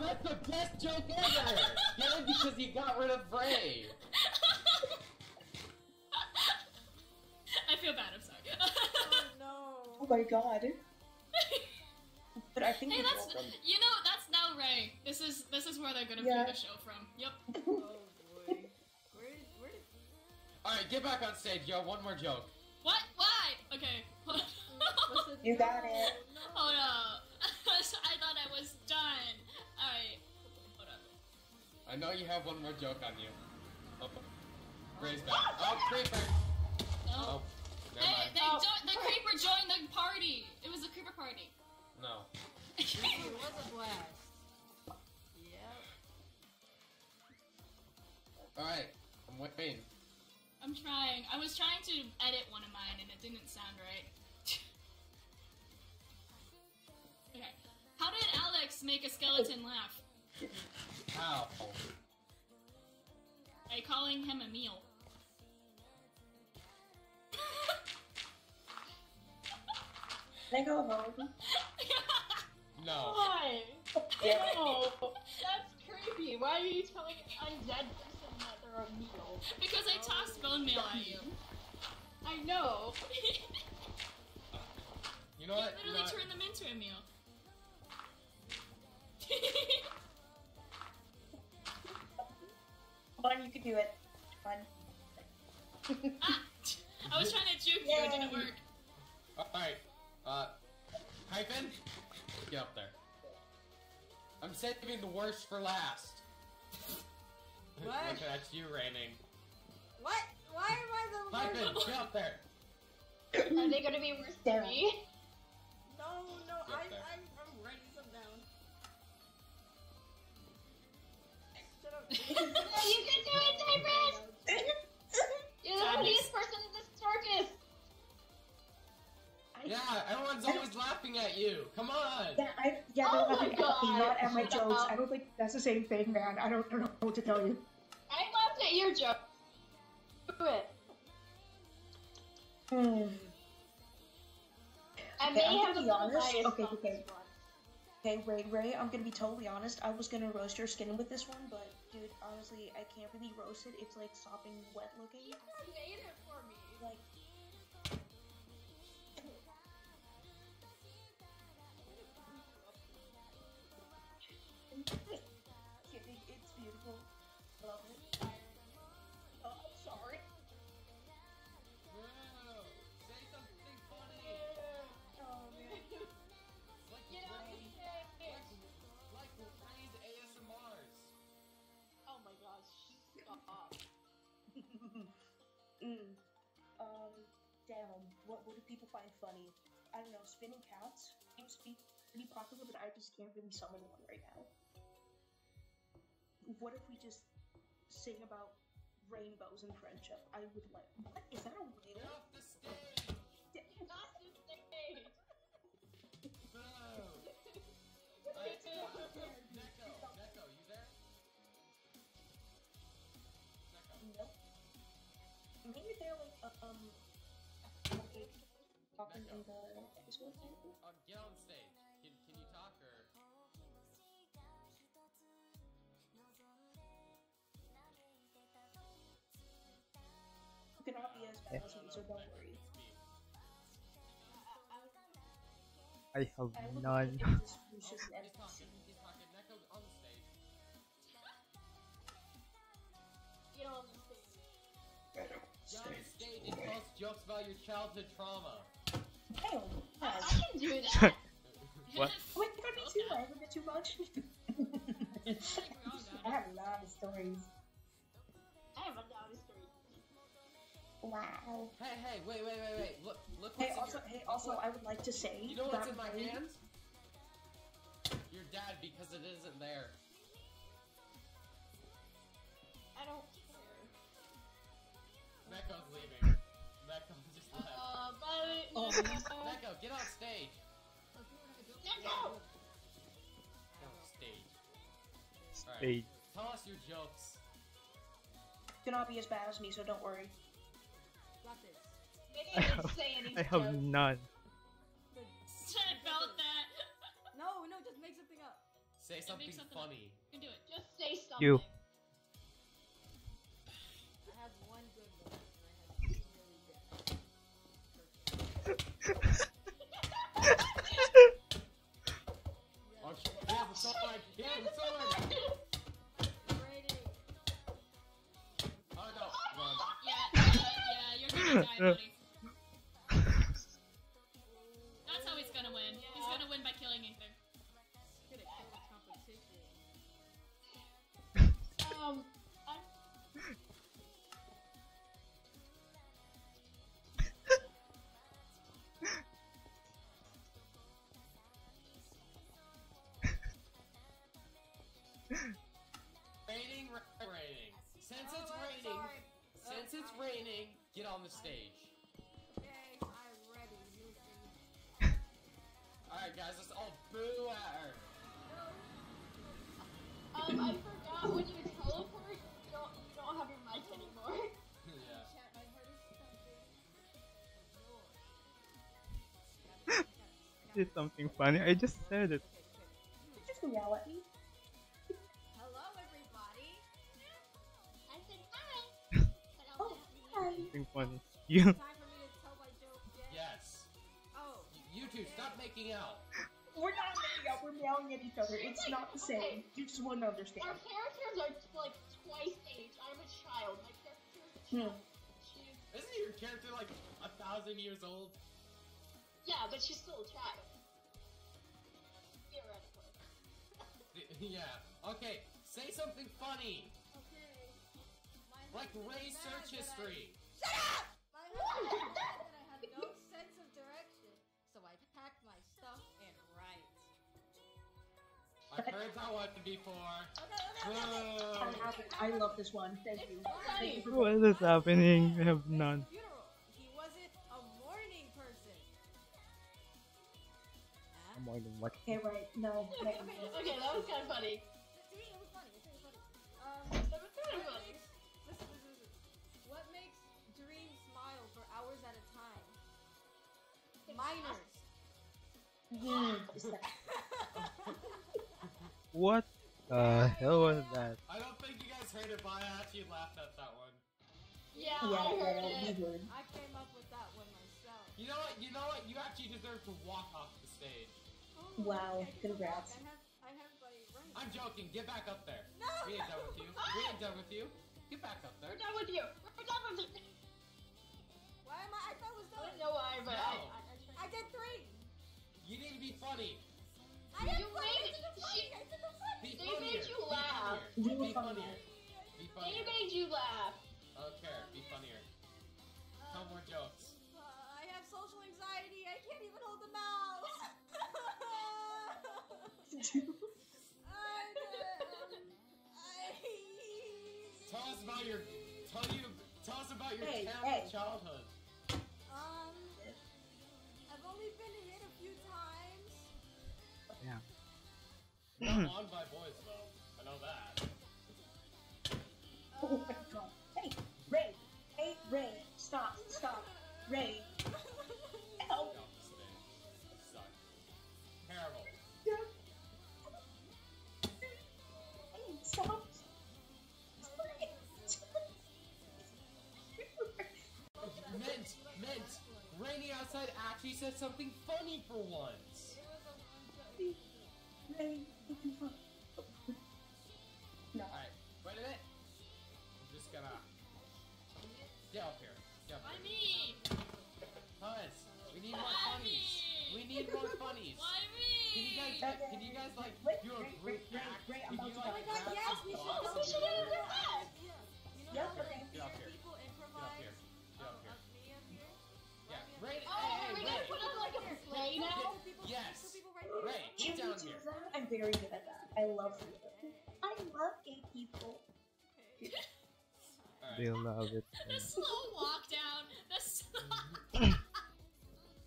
[SPEAKER 1] wait.
[SPEAKER 2] the best joke ever! Get it because you got rid of Ray!
[SPEAKER 5] I feel bad. I'm sorry.
[SPEAKER 7] Oh
[SPEAKER 6] Oh my god. But I think
[SPEAKER 5] hey, that's
[SPEAKER 6] welcome.
[SPEAKER 5] you know that's now Ray. This is this is where they're gonna
[SPEAKER 6] Yeah.
[SPEAKER 5] view the show from. Yep.
[SPEAKER 7] Oh boy. Where where
[SPEAKER 2] Alright, get back on stage, yo, one more joke.
[SPEAKER 5] What? Why? Okay. Hold on.
[SPEAKER 7] listen,
[SPEAKER 6] You got it.
[SPEAKER 7] No.
[SPEAKER 5] Oh, Hold up. I thought I was done. Alright. Hold up.
[SPEAKER 2] I know you have one more joke on you. Oh, Ray's back. Oh, creeper!
[SPEAKER 5] No.
[SPEAKER 2] Oh, never
[SPEAKER 5] Hey,
[SPEAKER 2] mind.
[SPEAKER 5] they
[SPEAKER 3] Oh,
[SPEAKER 5] jo- the creeper joined the party. It was a creeper party.
[SPEAKER 2] No.
[SPEAKER 7] It was a blast. Yep.
[SPEAKER 2] Alright, I'm waiting.
[SPEAKER 5] I'm trying. I was trying to edit one of mine and it didn't sound right. okay. How did Alex make a skeleton laugh?
[SPEAKER 2] How?
[SPEAKER 5] By calling him a meal.
[SPEAKER 6] Can I go home?
[SPEAKER 2] No.
[SPEAKER 3] Why?
[SPEAKER 6] Yeah.
[SPEAKER 3] No, that's creepy. Why are you telling an undead person that they're a meal?
[SPEAKER 5] because I tossed bone meal at you.
[SPEAKER 3] I know.
[SPEAKER 2] You know
[SPEAKER 5] You
[SPEAKER 2] what? You know
[SPEAKER 5] literally
[SPEAKER 2] what?
[SPEAKER 5] turned them into a meal.
[SPEAKER 6] Come on, you can do it. Come on.
[SPEAKER 5] ah! I was trying to juke you, it didn't work.
[SPEAKER 2] Alright. Uh, Hyphen? Get up there. I'm saving the worst for last.
[SPEAKER 7] What?
[SPEAKER 2] Looking at you, raining.
[SPEAKER 7] What? Why am I the
[SPEAKER 2] Hyphen,
[SPEAKER 7] worst?
[SPEAKER 2] get up there.
[SPEAKER 3] Are they gonna be worse than me?
[SPEAKER 7] No, no,
[SPEAKER 2] Get
[SPEAKER 7] I, I'm, I'm writing some down. Shut up.
[SPEAKER 3] Yeah, you do it, David! You're the
[SPEAKER 5] Sadness.
[SPEAKER 3] funniest person in this circus!
[SPEAKER 2] Yeah, everyone's always laughing at you. Come on.
[SPEAKER 6] Yeah, I, yeah,
[SPEAKER 3] Oh
[SPEAKER 6] they're
[SPEAKER 3] my
[SPEAKER 6] laughing at me, not at my jokes. I don't think that's the same thing, man. I don't, I don't know what to tell you.
[SPEAKER 3] I laughed at your joke. Do it.
[SPEAKER 6] Hmm.
[SPEAKER 3] I
[SPEAKER 6] Okay,
[SPEAKER 3] may
[SPEAKER 6] I'm
[SPEAKER 3] have
[SPEAKER 6] gonna be honest.
[SPEAKER 3] bias
[SPEAKER 6] Okay, okay. Okay, Ray, Ray, I'm gonna be totally honest. I was gonna roast your skin with this one, but dude, honestly, I can't really roast it. It's like sopping wet looking.
[SPEAKER 3] You made it for me.
[SPEAKER 6] Like, mm. Um, damn. What, what do people find funny? I don't know. Spinning cats seems to be pretty popular, but I just can't really summon one right now. What if we just sing about rainbows and friendship? I would like. What is that a
[SPEAKER 2] Get off the stage.
[SPEAKER 3] Not the stage.
[SPEAKER 2] Boo. Alright,
[SPEAKER 6] Maybe they're like uh, um. like, Talking in the Discord.
[SPEAKER 2] Uh, get on stage. Can, can you talk or?
[SPEAKER 6] You cannot be as bad as me, so don't worry.
[SPEAKER 1] I have
[SPEAKER 6] I
[SPEAKER 1] none.
[SPEAKER 2] Jokes about your childhood trauma.
[SPEAKER 6] Hell, oh,
[SPEAKER 3] I, can do that.
[SPEAKER 1] What?
[SPEAKER 6] Wait, you got me too. I haven't too much. I have a lot of stories.
[SPEAKER 3] I have a naughty story.
[SPEAKER 6] Wow.
[SPEAKER 2] Hey, hey, wait, wait, wait, wait. Look, look
[SPEAKER 6] Hey, also,
[SPEAKER 2] your...
[SPEAKER 6] hey, also, I would like to say
[SPEAKER 2] You know what's in my
[SPEAKER 6] Ray-
[SPEAKER 2] hands? Your dad, because it isn't there.
[SPEAKER 3] I don't care.
[SPEAKER 2] Neko's leaving. Neko just left.
[SPEAKER 3] But
[SPEAKER 6] Oh,
[SPEAKER 3] no.
[SPEAKER 2] Neko, get off stage.
[SPEAKER 3] Neko!
[SPEAKER 2] Get on stage. Alright,
[SPEAKER 1] Stage.
[SPEAKER 2] tell us your jokes.
[SPEAKER 6] cannot be as bad as me, so don't worry.
[SPEAKER 7] Got this.
[SPEAKER 3] They
[SPEAKER 1] I
[SPEAKER 3] didn't
[SPEAKER 1] have,
[SPEAKER 3] say any
[SPEAKER 1] I have
[SPEAKER 3] jokes.
[SPEAKER 1] none.
[SPEAKER 5] I felt that.
[SPEAKER 7] No, no, just make something up.
[SPEAKER 2] Say
[SPEAKER 5] make
[SPEAKER 2] something,
[SPEAKER 5] something up.
[SPEAKER 2] funny.
[SPEAKER 5] You can do it.
[SPEAKER 3] Just say something.
[SPEAKER 1] You.
[SPEAKER 5] Yeah, yeah, you're gonna die, buddy.
[SPEAKER 2] Since it's
[SPEAKER 7] I-
[SPEAKER 2] raining, get on the stage.
[SPEAKER 7] Okay, I'm ready.
[SPEAKER 2] Alright, guys, let's all boo at her.
[SPEAKER 3] um, I forgot when you teleport, you don't, you don't have your mic anymore.
[SPEAKER 2] yeah.
[SPEAKER 7] Chat, I heard something.
[SPEAKER 1] Did something funny. I just said it.
[SPEAKER 6] Did Just yell at me.
[SPEAKER 7] joke yet?
[SPEAKER 2] Yes.
[SPEAKER 7] Oh,
[SPEAKER 2] Y- You two, stop making out.
[SPEAKER 6] We're not making out. We're yelling at each other. It's not the same. You just wouldn't understand.
[SPEAKER 3] Our characters are like twice age. I'm a child. My character is a
[SPEAKER 6] Hmm.
[SPEAKER 3] child. She's
[SPEAKER 2] Isn't your character like a thousand years old?
[SPEAKER 3] yeah, but she's still a child. Theoretically.
[SPEAKER 2] yeah. Okay, say something funny.
[SPEAKER 7] okay. My
[SPEAKER 2] Like
[SPEAKER 7] husband was
[SPEAKER 2] Ray's
[SPEAKER 7] mad
[SPEAKER 2] search
[SPEAKER 7] that I-
[SPEAKER 2] history.
[SPEAKER 7] Shut up! My husband was mad that I had no sense of direction, so I packed my stuff and right.
[SPEAKER 2] I've heard that one before.
[SPEAKER 6] I'm
[SPEAKER 2] Boo.
[SPEAKER 6] happy. I love this one. Thank you. Thank you for
[SPEAKER 1] What is happening? I have none.
[SPEAKER 7] He wasn't a morning person. Huh?
[SPEAKER 1] I'm more what?
[SPEAKER 6] Okay, right. No. wait.
[SPEAKER 3] okay, that was kind of funny.
[SPEAKER 7] Minors.
[SPEAKER 6] Is that-
[SPEAKER 1] What the hell was that?
[SPEAKER 2] I don't think you guys heard it, but I actually laughed at that one.
[SPEAKER 3] Yeah,
[SPEAKER 6] Yeah,
[SPEAKER 3] I heard
[SPEAKER 6] yeah,
[SPEAKER 3] it.
[SPEAKER 6] heard.
[SPEAKER 7] I came up with that one myself.
[SPEAKER 2] You know what? You know what? You actually deserve to walk off the stage.
[SPEAKER 7] Oh,
[SPEAKER 6] Wow,
[SPEAKER 7] I can walk.
[SPEAKER 6] congrats.
[SPEAKER 7] I have, I have my right.
[SPEAKER 2] I'm joking. Get back up there.
[SPEAKER 7] No!
[SPEAKER 2] We ain't done with you. We ain't done with you. Get back up there.
[SPEAKER 3] We're done with you. We're done with you.
[SPEAKER 7] Why am I? I thought it was
[SPEAKER 3] I
[SPEAKER 7] done.
[SPEAKER 3] don't know why, but
[SPEAKER 2] No.
[SPEAKER 3] I, I
[SPEAKER 7] I did three.
[SPEAKER 2] You need to be funny.
[SPEAKER 7] I did
[SPEAKER 3] You
[SPEAKER 7] funny.
[SPEAKER 3] Made-
[SPEAKER 7] did the funny.
[SPEAKER 3] she-
[SPEAKER 7] the funny.
[SPEAKER 3] They made you
[SPEAKER 2] Be
[SPEAKER 3] laugh.
[SPEAKER 2] funnier.
[SPEAKER 6] You were
[SPEAKER 2] Be funnier.
[SPEAKER 3] They made you laugh.
[SPEAKER 2] I don't care. Be funnier. Tell more jokes.
[SPEAKER 7] Uh, I have social anxiety. I can't even hold the mouse.
[SPEAKER 2] Tell us about your. Tell you. Tell us about your
[SPEAKER 6] Hey, hey.
[SPEAKER 2] childhood. Not on by boys though. I know that.
[SPEAKER 6] Oh my god. Hey, Ray. Hey, Ray. Stop. Stop. Ray. Help.
[SPEAKER 2] Terrible.
[SPEAKER 6] Hey, stop.
[SPEAKER 2] Mint, mint. Rainy outside actually said something funny for once.
[SPEAKER 6] Ray. No.
[SPEAKER 2] Alright, wait a minute. I'm just gonna get up here. Get up
[SPEAKER 5] Why
[SPEAKER 2] here.
[SPEAKER 5] me?
[SPEAKER 2] Huns, we need more
[SPEAKER 5] Why
[SPEAKER 2] funnies.
[SPEAKER 5] me?
[SPEAKER 2] We need more funnies.
[SPEAKER 5] Why me?
[SPEAKER 2] Can you guys, can you guys like
[SPEAKER 6] Wait,
[SPEAKER 2] do a
[SPEAKER 6] wait,
[SPEAKER 2] group
[SPEAKER 6] wait, wait,
[SPEAKER 2] act?
[SPEAKER 6] wait, I'm
[SPEAKER 2] Can
[SPEAKER 6] about
[SPEAKER 2] you
[SPEAKER 6] to
[SPEAKER 2] like
[SPEAKER 7] Oh my god,
[SPEAKER 2] grab
[SPEAKER 7] yes,
[SPEAKER 2] some
[SPEAKER 7] we should
[SPEAKER 2] dogs
[SPEAKER 7] go.
[SPEAKER 2] and
[SPEAKER 3] we should
[SPEAKER 2] do
[SPEAKER 3] do
[SPEAKER 2] it?
[SPEAKER 3] that.
[SPEAKER 7] Yeah. You know
[SPEAKER 6] Yep,
[SPEAKER 7] how
[SPEAKER 6] okay.
[SPEAKER 2] Get up here.
[SPEAKER 7] people
[SPEAKER 2] Get
[SPEAKER 7] improvise?
[SPEAKER 2] up here. Get up
[SPEAKER 7] Oh,
[SPEAKER 2] here.
[SPEAKER 7] uh, me up here?
[SPEAKER 2] Yeah,
[SPEAKER 7] Right
[SPEAKER 2] Ray,
[SPEAKER 3] Oh,
[SPEAKER 2] hey,
[SPEAKER 3] are we
[SPEAKER 2] hey,
[SPEAKER 3] gonna
[SPEAKER 2] Ray.
[SPEAKER 3] put up like a play now?
[SPEAKER 7] Two people,
[SPEAKER 2] Yes.
[SPEAKER 7] two people right here.
[SPEAKER 2] Ray,
[SPEAKER 6] Can
[SPEAKER 2] get
[SPEAKER 6] we
[SPEAKER 2] down
[SPEAKER 6] do
[SPEAKER 2] here.
[SPEAKER 6] That? I'm very good at that. I love it. I love gay people.
[SPEAKER 7] Okay.
[SPEAKER 2] Alright.
[SPEAKER 1] They love it.
[SPEAKER 5] The slow walk down. The slow.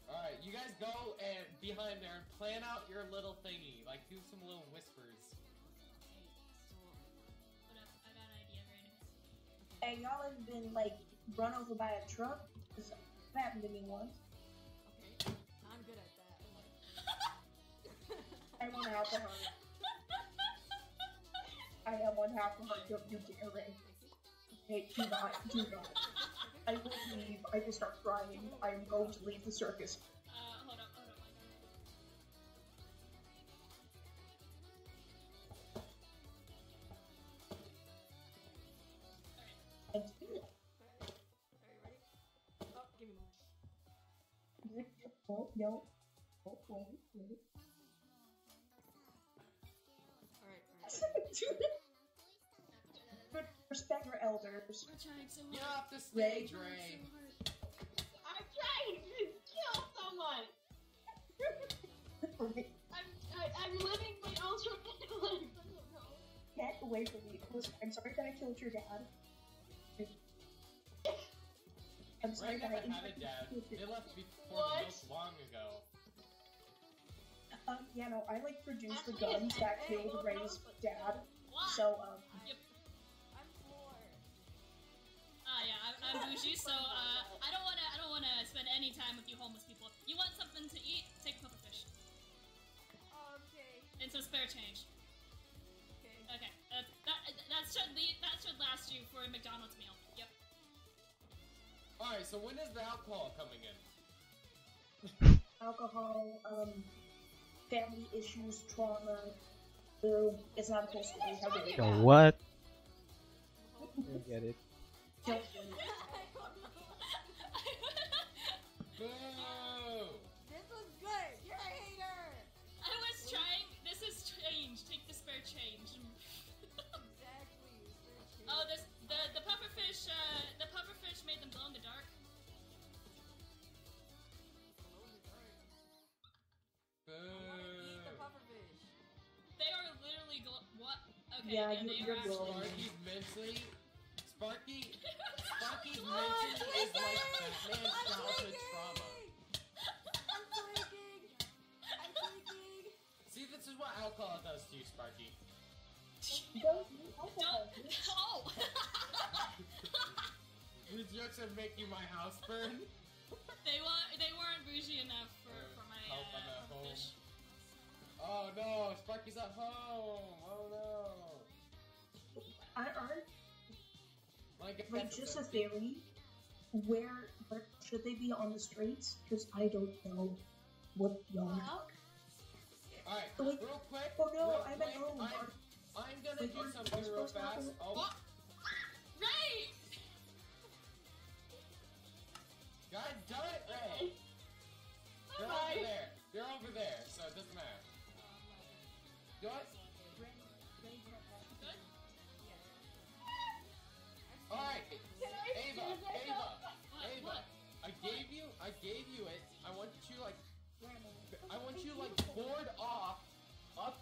[SPEAKER 2] Alright, you guys go and behind there and plan out your little thingy. Like do some little whispers.
[SPEAKER 5] What up? I got an idea, Brandon.
[SPEAKER 6] And y'all have been like run over by a truck? That happened to me once.
[SPEAKER 7] I'm that.
[SPEAKER 6] I went her. I am one half of her. Don't you dare, Ray. Okay, do not, do not. I will leave. I will start crying. I am going to leave the circus.
[SPEAKER 5] Uh, hold up, hold.
[SPEAKER 6] And
[SPEAKER 7] Are you ready? Oh, give me more.
[SPEAKER 6] no, no. Oh, wait, wait. Respect your elders.
[SPEAKER 5] We're trying so
[SPEAKER 2] Get off the stage, Ray.
[SPEAKER 5] trying so hard.
[SPEAKER 3] I'm trying to kill someone. I'm I, I'm living my ultra life.
[SPEAKER 6] Get away from me. Listen, I'm sorry that I killed your dad. I'm sorry
[SPEAKER 2] Ray
[SPEAKER 6] that I
[SPEAKER 2] had a dad.
[SPEAKER 6] killed
[SPEAKER 2] They
[SPEAKER 6] your
[SPEAKER 2] left before
[SPEAKER 3] What?
[SPEAKER 2] the long ago.
[SPEAKER 6] Um, yeah, no, I like produced the guns that killed Ray's dad.
[SPEAKER 5] What?
[SPEAKER 6] So, um,
[SPEAKER 7] I'm four.
[SPEAKER 5] Ah, yeah, I'm, I'm bougie, so uh, I don't wanna, I don't wanna spend any time with you homeless people. You want something to eat? Take pufferfish
[SPEAKER 7] Okay.
[SPEAKER 5] and some spare change.
[SPEAKER 7] Okay.
[SPEAKER 5] Okay, uh, that that should le- that should last you for a McDonald's meal. Yep.
[SPEAKER 2] Alright, so when is the alcohol coming in?
[SPEAKER 6] alcohol, um, family issues, trauma. Boom. It's not a whole story. How dare you?
[SPEAKER 1] Yo, what? I get it.
[SPEAKER 6] Kill-
[SPEAKER 2] Boo!
[SPEAKER 7] This was good. You're a hater.
[SPEAKER 5] I was trying. This is change. Take the spare change.
[SPEAKER 7] Exactly. Spare
[SPEAKER 5] oh, this the the pufferfish. Uh,
[SPEAKER 6] Yeah,
[SPEAKER 5] yeah,
[SPEAKER 6] you-
[SPEAKER 5] they
[SPEAKER 6] you're
[SPEAKER 5] are actually.
[SPEAKER 6] glowing.
[SPEAKER 2] Sparky's mentally. Sparky. Sparky's
[SPEAKER 7] Oh,
[SPEAKER 2] mentally is like
[SPEAKER 7] tweaking!
[SPEAKER 2] Batman's childhood trauma.
[SPEAKER 7] I'm tweaking. I'm tweaking.
[SPEAKER 2] See, this is what alcohol does to you, Sparky.
[SPEAKER 6] Don't do alcohol.
[SPEAKER 5] Don't. Oh.
[SPEAKER 2] These jokes are making my house burn.
[SPEAKER 5] they want. They weren't bougie enough for for my
[SPEAKER 2] Help,
[SPEAKER 5] uh,
[SPEAKER 2] at home.
[SPEAKER 5] pufferfish.
[SPEAKER 2] Oh no, Sparky's at home. Oh no.
[SPEAKER 6] I aren't
[SPEAKER 2] Like, if
[SPEAKER 6] like just a theory. Where, where should they be on the streets? Because I don't know what y'all.
[SPEAKER 3] Well,
[SPEAKER 2] Alright,
[SPEAKER 6] Wait.
[SPEAKER 2] real quick.
[SPEAKER 6] Oh no,
[SPEAKER 2] real
[SPEAKER 6] I'm at
[SPEAKER 2] quick,
[SPEAKER 6] home.
[SPEAKER 2] I'm, I'm gonna
[SPEAKER 6] Wait,
[SPEAKER 2] do
[SPEAKER 6] aren't-
[SPEAKER 2] something real
[SPEAKER 6] supposed to have
[SPEAKER 2] fast.
[SPEAKER 6] a-
[SPEAKER 2] Oh,
[SPEAKER 5] Right.
[SPEAKER 2] God damn it, Ray! They're over there. They're over there, so it doesn't matter. Do it. Alright,
[SPEAKER 3] can I
[SPEAKER 2] Ava,
[SPEAKER 3] do?
[SPEAKER 2] Ava,
[SPEAKER 5] What?
[SPEAKER 2] Ava.
[SPEAKER 5] What?
[SPEAKER 2] I gave you, I gave you it. I want you like, I want you like board off up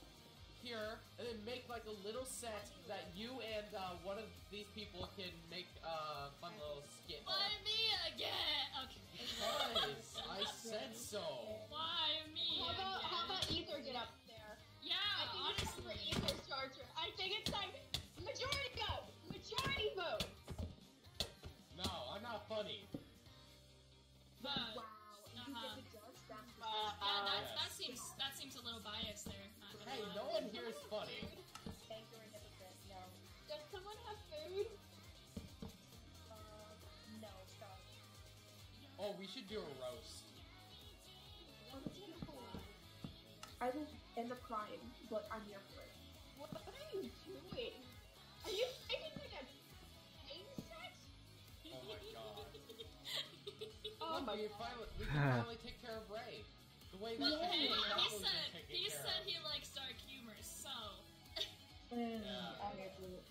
[SPEAKER 2] here, and then make like a little set that you and uh, one of these people can make a fun little skit on.
[SPEAKER 5] Why me again? Okay.
[SPEAKER 2] Because I said so.
[SPEAKER 5] Why me
[SPEAKER 3] How about,
[SPEAKER 5] again?
[SPEAKER 2] Funny.
[SPEAKER 5] Uh,
[SPEAKER 6] Wow.
[SPEAKER 5] Uh-huh.
[SPEAKER 6] get the judge. That's
[SPEAKER 3] Uh,
[SPEAKER 5] yeah, that, that seems that seems a little biased there. Not
[SPEAKER 2] Hey,
[SPEAKER 5] lie.
[SPEAKER 2] no one here is funny.
[SPEAKER 6] anchoring at the front. No.
[SPEAKER 3] Does someone have food?
[SPEAKER 6] Uh, no, stop.
[SPEAKER 2] Oh, we should do a roast.
[SPEAKER 6] I will end up crying, but I'm here for it.
[SPEAKER 3] What are you doing? Are you
[SPEAKER 2] Look,
[SPEAKER 3] my
[SPEAKER 2] we finally, we can finally take care of Ray. The way that yeah.
[SPEAKER 5] hey, he said he said
[SPEAKER 2] of.
[SPEAKER 5] he likes dark humor, so.
[SPEAKER 6] Mm,
[SPEAKER 2] Yeah.
[SPEAKER 6] I get it.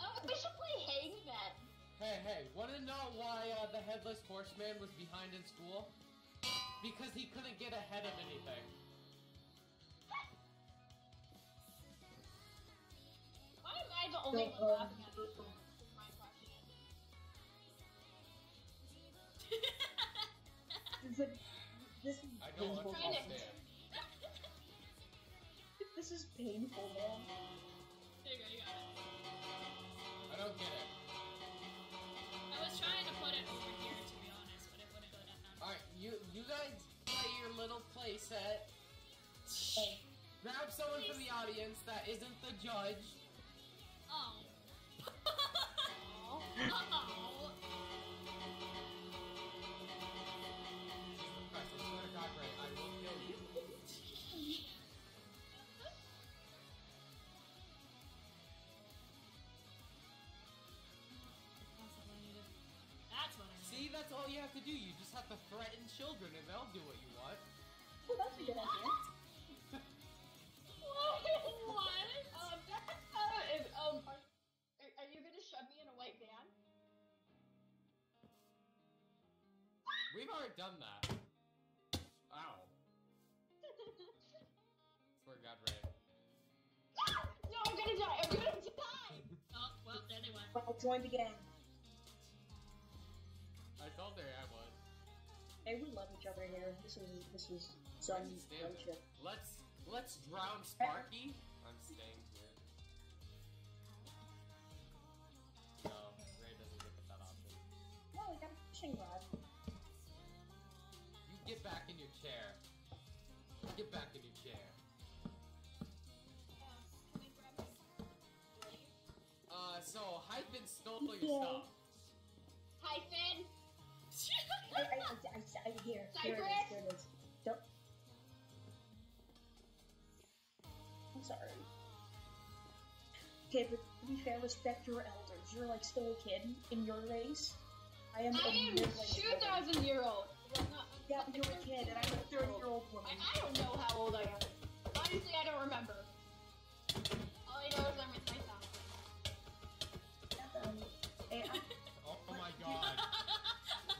[SPEAKER 3] Oh, we should play Hangman.
[SPEAKER 2] Hey, hey, wanna know why uh, the Headless Horseman was behind in school? Because he couldn't get ahead of anything.
[SPEAKER 3] the only
[SPEAKER 6] so,
[SPEAKER 3] one laughing um, at. My question.
[SPEAKER 6] is this is
[SPEAKER 2] I don't
[SPEAKER 6] painful.
[SPEAKER 2] understand.
[SPEAKER 6] this is painful, man.
[SPEAKER 5] There you go, you got it.
[SPEAKER 2] I don't get it.
[SPEAKER 5] I was trying to put it over here, to be honest, but it wouldn't go down.
[SPEAKER 2] Alright, you, you guys play your little playset. Grab someone
[SPEAKER 5] Please. from the audience that isn't the judge.
[SPEAKER 2] See, that's all you have to do. You just have to threaten children and they'll do what you want.
[SPEAKER 6] Well, that's a good idea.
[SPEAKER 2] We've already done that. Ow. Swear to God, Ray.
[SPEAKER 3] no, I'm gonna die. I'm gonna die.
[SPEAKER 5] Oh, well, there they went.
[SPEAKER 6] Well, join the gang.
[SPEAKER 2] I told her I would.
[SPEAKER 6] Hey, we love each other here. This is this is some
[SPEAKER 2] I can stand it.
[SPEAKER 6] friendship.
[SPEAKER 2] Let's let's drown Sparky. I'm staying here. No, Ray doesn't get that option.
[SPEAKER 6] No, we got a fishing rod.
[SPEAKER 2] Chair. Get back in your chair. Uh, so Hyphen stole your
[SPEAKER 6] Yeah.
[SPEAKER 2] stuff.
[SPEAKER 3] Hyphen.
[SPEAKER 6] I, I, I, I, I, here, here it is, here it is. Don't. I'm sorry. Okay, but to be fair, respect your elders. You're like still a kid in your race. I am.
[SPEAKER 3] I
[SPEAKER 6] a
[SPEAKER 3] am
[SPEAKER 6] middling
[SPEAKER 3] two
[SPEAKER 6] woman.
[SPEAKER 3] thousand year old. Well, not-
[SPEAKER 6] Yeah, but you're a kid, and I'm a 30 year old woman.
[SPEAKER 3] I, I don't know how old I am. Honestly, I don't remember. All I know is I'm with my family.
[SPEAKER 2] Oh my god.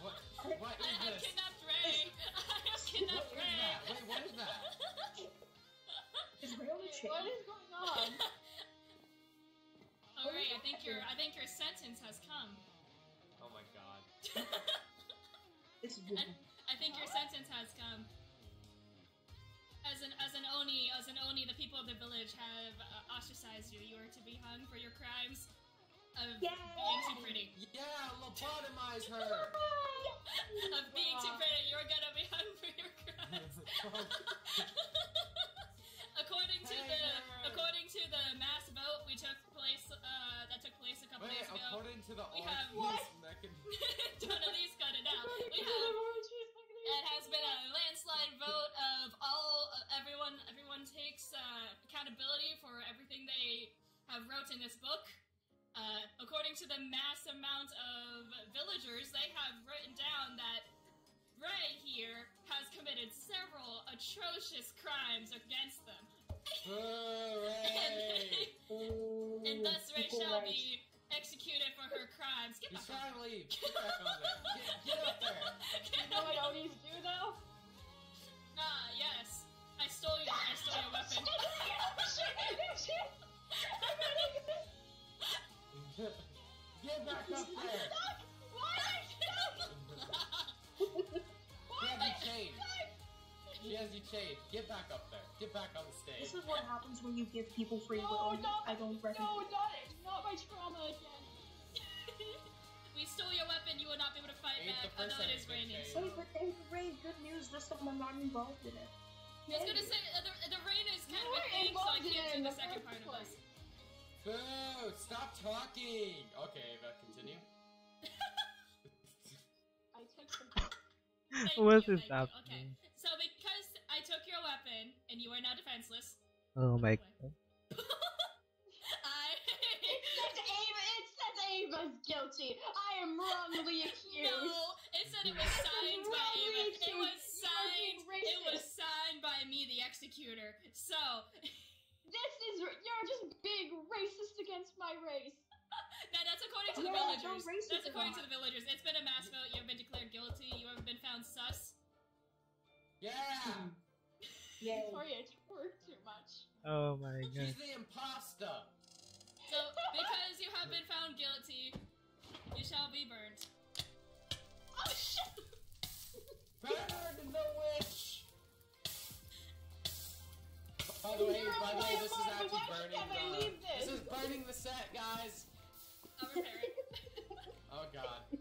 [SPEAKER 2] What? What
[SPEAKER 5] I
[SPEAKER 2] is
[SPEAKER 5] have
[SPEAKER 2] this?
[SPEAKER 5] kidnapped Ray. I have kidnapped
[SPEAKER 2] What is
[SPEAKER 5] Ray.
[SPEAKER 2] that? Wait, what is that?
[SPEAKER 6] is real
[SPEAKER 3] Wait,
[SPEAKER 6] change.
[SPEAKER 3] what is going on?
[SPEAKER 5] Oh, Ray, I think your I think your sentence has come.
[SPEAKER 2] Oh my god.
[SPEAKER 6] This is
[SPEAKER 5] has come. As an as an oni, as an oni, the people of the village have uh, ostracized you. You are to be hung for your crimes of
[SPEAKER 6] Yay!
[SPEAKER 5] being too pretty.
[SPEAKER 2] Yeah, lobotomize her.
[SPEAKER 5] of being too pretty, you're gonna be hung for your crimes. according to the
[SPEAKER 2] Hey,
[SPEAKER 5] according to the mass vote we took place uh, that took place a couple
[SPEAKER 2] Wait,
[SPEAKER 5] days ago.
[SPEAKER 2] according to the
[SPEAKER 5] we have-
[SPEAKER 2] penis mechanism.
[SPEAKER 5] Don't at least cut it out. We have it has been a landslide vote of all everyone everyone takes uh, accountability for everything they have wrote in this book. Uh, according to the mass amount of villagers they have written down that ray here has committed several atrocious crimes against them.
[SPEAKER 2] Hooray!
[SPEAKER 6] Ooh,
[SPEAKER 5] and thus ray shall be executed for her crimes get
[SPEAKER 2] He's trying to leave. Get back on there. Get, get up there.
[SPEAKER 3] You know what Onis do though?
[SPEAKER 5] Ah, yes. I stole your I stole your weapon.
[SPEAKER 2] Get back up there. She has you chained. She has you chained. Get back up there. Get back on the stage.
[SPEAKER 6] This is what happens when you give people free
[SPEAKER 3] No,
[SPEAKER 6] will.
[SPEAKER 3] not-
[SPEAKER 6] I don't
[SPEAKER 3] No,
[SPEAKER 6] recommend.
[SPEAKER 3] not not
[SPEAKER 5] stole your weapon. You will not be able to fight
[SPEAKER 2] Ain't the
[SPEAKER 5] back,
[SPEAKER 2] first
[SPEAKER 5] although it
[SPEAKER 2] time
[SPEAKER 5] is
[SPEAKER 2] it's been
[SPEAKER 5] raining.
[SPEAKER 2] changed.
[SPEAKER 6] Wait, but hey, Ray, good news. This time I'm not involved in it.
[SPEAKER 5] I was gonna say uh, the, the rain is kind
[SPEAKER 3] You
[SPEAKER 5] of a thing, so I can't do the
[SPEAKER 3] the
[SPEAKER 5] second part of this.
[SPEAKER 2] Boo! Stop talking. Okay, but continue.
[SPEAKER 3] I took some.
[SPEAKER 5] Thank
[SPEAKER 1] What's
[SPEAKER 5] you,
[SPEAKER 1] this
[SPEAKER 5] thank you.
[SPEAKER 1] happening?
[SPEAKER 5] Okay, so because I took your weapon and you are now defenseless,
[SPEAKER 1] Oh my
[SPEAKER 5] Wait.
[SPEAKER 1] god.
[SPEAKER 3] Guilty. I am wrongly accused.
[SPEAKER 5] No, it said it was signed by
[SPEAKER 3] wrongly
[SPEAKER 5] Ava. It was
[SPEAKER 3] You are being
[SPEAKER 5] signed. It was signed by me, the executor. So
[SPEAKER 3] This is you're just being racist against my race.
[SPEAKER 5] that, that's according to the
[SPEAKER 6] Yeah,
[SPEAKER 5] villagers. That's according to the villagers. It's been a mass vote. You have been declared guilty. You have been found sus.
[SPEAKER 2] Yeah!
[SPEAKER 6] Yay.
[SPEAKER 3] Sorry, I twerk too much.
[SPEAKER 1] Oh my god.
[SPEAKER 2] She's
[SPEAKER 1] god.
[SPEAKER 2] the imposter!
[SPEAKER 5] So because you have been found guilty, you shall be burned.
[SPEAKER 3] Oh shit!
[SPEAKER 2] Burn the witch! By the way,
[SPEAKER 3] You're
[SPEAKER 2] by the way, this is actually.
[SPEAKER 3] Why
[SPEAKER 2] burning the.
[SPEAKER 3] leave this?
[SPEAKER 2] This is burning the set, guys!
[SPEAKER 5] I'll repair it.
[SPEAKER 2] Oh god.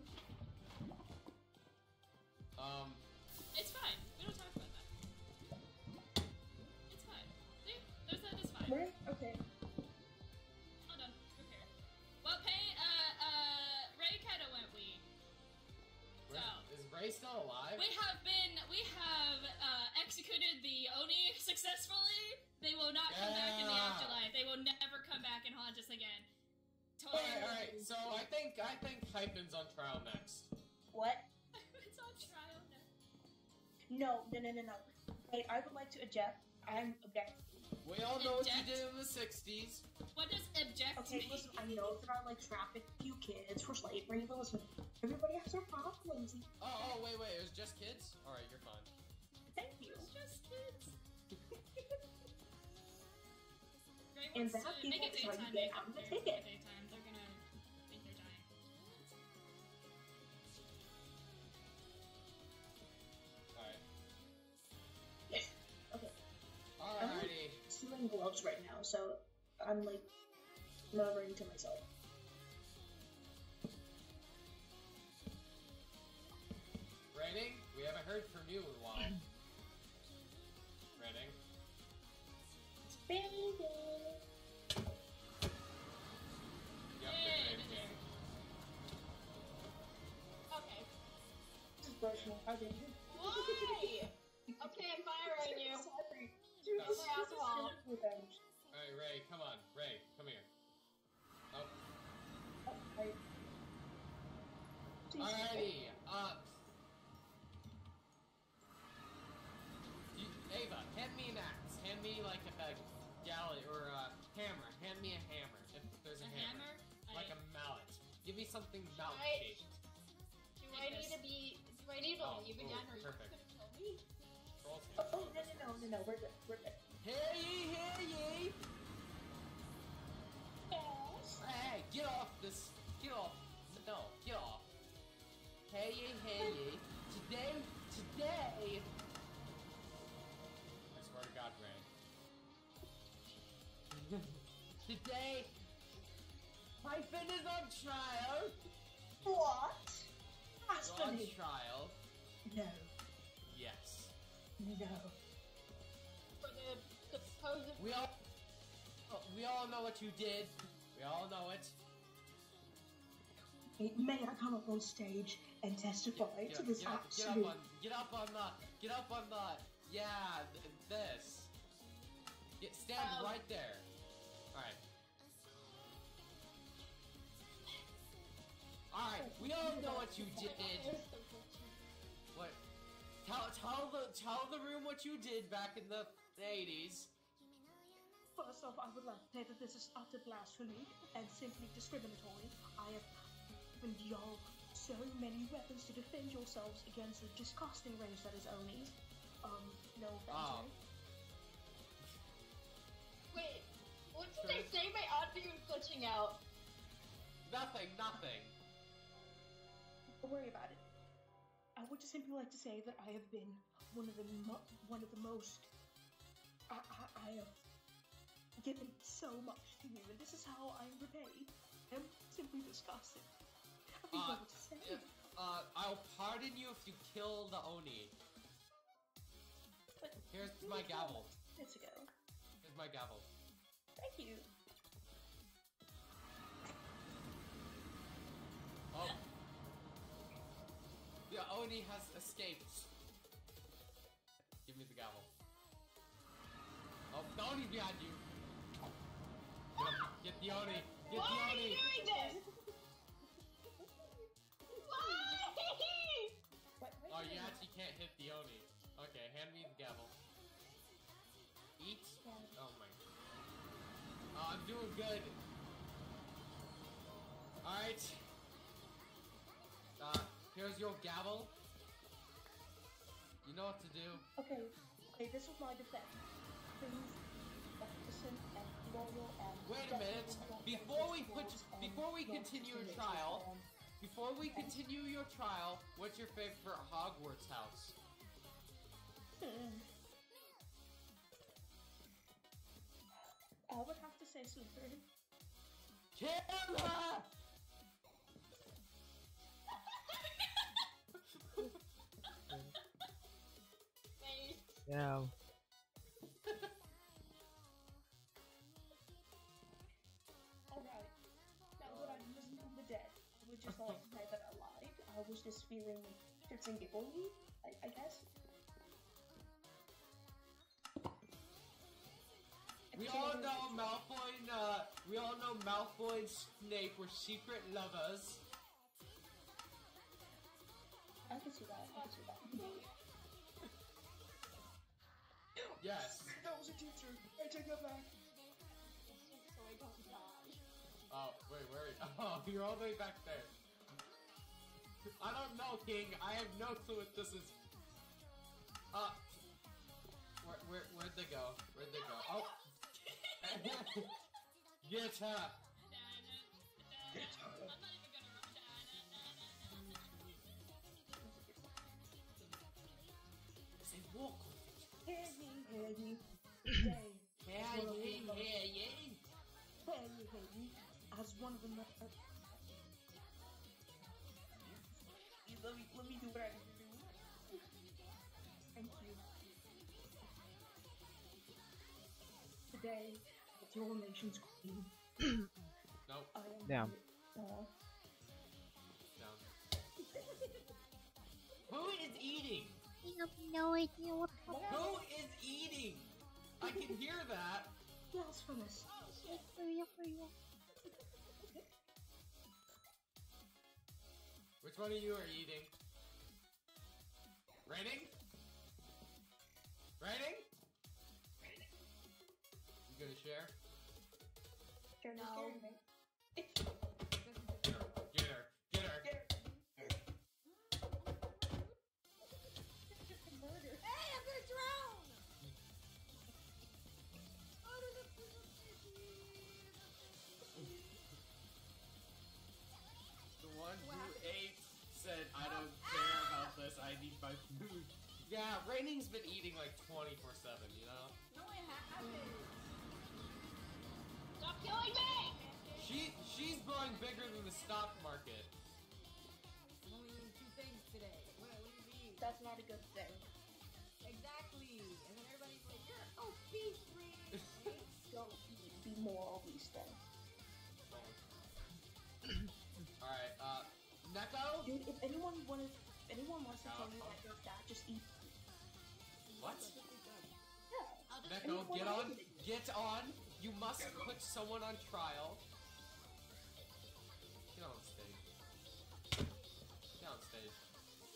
[SPEAKER 2] Um,
[SPEAKER 5] they still alive? We have been, we have uh, executed the Oni successfully. They will
[SPEAKER 6] not come
[SPEAKER 5] back in the afterlife. They will never come back and haunt us again. Totally.
[SPEAKER 2] All right, all right. So I think I think Hyphen's on trial next.
[SPEAKER 6] What?
[SPEAKER 5] Hyphen's on trial next.
[SPEAKER 6] No, no, no, no, no. Wait, I would like to object. I'm objecting.
[SPEAKER 2] We all know what you did in the 60s.
[SPEAKER 5] What does object
[SPEAKER 6] Okay,
[SPEAKER 5] mean?
[SPEAKER 6] listen, I know that I like trafficked a few kids for slavery, but listen, everybody has their problems.
[SPEAKER 2] Oh, oh, wait, wait, it was just kids? Alright, you're fine.
[SPEAKER 6] Thank you.
[SPEAKER 5] It's just kids.
[SPEAKER 6] And
[SPEAKER 5] wants
[SPEAKER 6] that uh,
[SPEAKER 5] to make it
[SPEAKER 6] people try to
[SPEAKER 5] daytime
[SPEAKER 6] get out of the
[SPEAKER 5] during
[SPEAKER 6] ticket. Sewing gloves right now, so I'm like murmuring to myself.
[SPEAKER 2] Rating? We haven't heard from you in a while. Rating?
[SPEAKER 6] Baby.
[SPEAKER 2] Yep,
[SPEAKER 5] it.
[SPEAKER 3] Okay.
[SPEAKER 6] This is personal. I didn't. Sorry.
[SPEAKER 2] No.
[SPEAKER 6] This is
[SPEAKER 3] Alcohol.
[SPEAKER 6] silly revenge.
[SPEAKER 2] Alright, Ray, come on. Ray, come here. Oh,
[SPEAKER 6] Oh, I...
[SPEAKER 2] Alrighty. Uh. You, Ava, hand me an axe. Hand me like a galley or a hammer. Hand me a hammer if there's a,
[SPEAKER 5] A hammer?
[SPEAKER 2] Like
[SPEAKER 5] I-
[SPEAKER 2] a mallet. Give me something mallet shaped.
[SPEAKER 3] Do I need to be? Do I need to
[SPEAKER 2] Oh,
[SPEAKER 3] leave again, or
[SPEAKER 2] perfect.
[SPEAKER 6] Oh, oh, no, no, no, no, no, we're good, we're good.
[SPEAKER 2] Hear ye, hear ye!
[SPEAKER 6] Yes.
[SPEAKER 2] Hey, get off this. Get off. No, get off. Hey, ye, hey, ye. Today, today. I swear to God, Ray. today, Hyphen is on trial.
[SPEAKER 6] What?
[SPEAKER 2] On
[SPEAKER 6] Blasphemy.
[SPEAKER 2] trial.
[SPEAKER 6] No,
[SPEAKER 3] For the supposed.
[SPEAKER 2] We all, oh, we all know what you did. We all know it.
[SPEAKER 6] May I come up on stage and testify
[SPEAKER 2] Get
[SPEAKER 6] to this
[SPEAKER 2] get up, get up
[SPEAKER 6] absolute...
[SPEAKER 2] on, get up on the, get up on the, yeah, th- this. Get, stand
[SPEAKER 3] Oh.
[SPEAKER 2] right there. All right. All right. We all know what you did. What? Tell, tell the, tell the room what you did back in the '80s.
[SPEAKER 6] First off, I would like to say that this is utter blasphemy and simply discriminatory. I have given y'all so many weapons to defend yourselves against the disgusting race that is Onis. Um, no offense,
[SPEAKER 2] Oh.
[SPEAKER 3] Wait, what did they say? My audio was glitching out.
[SPEAKER 2] Nothing, nothing.
[SPEAKER 6] Don't worry about it. I would just simply like to say that I have been one of the mo- one of the most. I, I, I have given so much to you, and this is how I am repaid. I'm simply disgusted. I
[SPEAKER 2] Uh,
[SPEAKER 6] to say.
[SPEAKER 2] yeah, uh, I'll pardon you if you kill the Oni.
[SPEAKER 6] But
[SPEAKER 2] Here's my gavel.
[SPEAKER 6] Minutes ago.
[SPEAKER 2] Here's my gavel.
[SPEAKER 6] Thank you.
[SPEAKER 2] Oh. The Oni has escaped. Give me the gavel. Oh, the Oni's behind you. Get, get the Oni. Get
[SPEAKER 3] Why
[SPEAKER 2] the
[SPEAKER 3] are you doing this? Why?
[SPEAKER 2] Oh, you actually can't hit the Oni. Okay, hand me the gavel. Eat. Oh my. Oh, I'm doing good. Alright. Uh, here's your gavel. You know what to do.
[SPEAKER 6] Okay, okay, this was my defense. Please, and loyal and.
[SPEAKER 2] Wait a minute. Before we put, before we continue your trial, before we continue your trial, what's your favorite Hogwarts house?
[SPEAKER 6] I would have to say Slytherin.
[SPEAKER 2] Kill her!
[SPEAKER 1] Yeah.
[SPEAKER 6] Alright. Now that I wasn't the dead, I would just like to say that I lied. I was just feeling shits and giggly, I, I guess.
[SPEAKER 2] We all know Malfoy uh, We all know Malfoy and Snape were secret lovers.
[SPEAKER 6] I can see that. I can see that.
[SPEAKER 2] Yes.
[SPEAKER 4] That was a teacher. I take that back.
[SPEAKER 3] So I don't die.
[SPEAKER 2] Oh, wait, where are you? Oh, you're all the way back there. I don't know, King. I have no clue what this is. Uh, where, where, where'd they go? Where'd they go? Oh! Get her!
[SPEAKER 5] I'm not even gonna
[SPEAKER 2] Say walk.
[SPEAKER 6] Hey, hey, hey.
[SPEAKER 2] Hey, hey, hey. Hey,
[SPEAKER 6] hey, as one of the. mo- Uh, let me let me do what I need to do. Thank you. Today, as your nation's queen,
[SPEAKER 2] Nope,
[SPEAKER 6] am. Uh,
[SPEAKER 2] down. Who is eating?
[SPEAKER 3] You have no idea what
[SPEAKER 2] Who is eating? I can hear that.
[SPEAKER 6] blasphemous.
[SPEAKER 3] for you, for you.
[SPEAKER 2] Which one of you are eating? Raining? Raining? You gonna share?
[SPEAKER 6] Turn this
[SPEAKER 3] No.
[SPEAKER 2] Yeah, Raining's been eating like 24-7, you know?
[SPEAKER 7] No, I haven't.
[SPEAKER 3] Stop killing me!
[SPEAKER 2] She She's growing bigger than the stock market.
[SPEAKER 7] I'm only eating two things today. What, what do you mean?
[SPEAKER 6] That's not a good thing.
[SPEAKER 7] Exactly. And then everybody's like, you're obese, Bree.
[SPEAKER 6] Don't eat. Be more obese then.
[SPEAKER 2] Alright, uh, Neko?
[SPEAKER 6] Dude, if anyone wanted, if anyone wants to
[SPEAKER 2] No.
[SPEAKER 6] tell me that you're fat, just eat.
[SPEAKER 2] What?
[SPEAKER 6] Yeah.
[SPEAKER 5] I'll just
[SPEAKER 2] Neko, get on, get on. You must put someone on trial. Get on stage. Get on stage.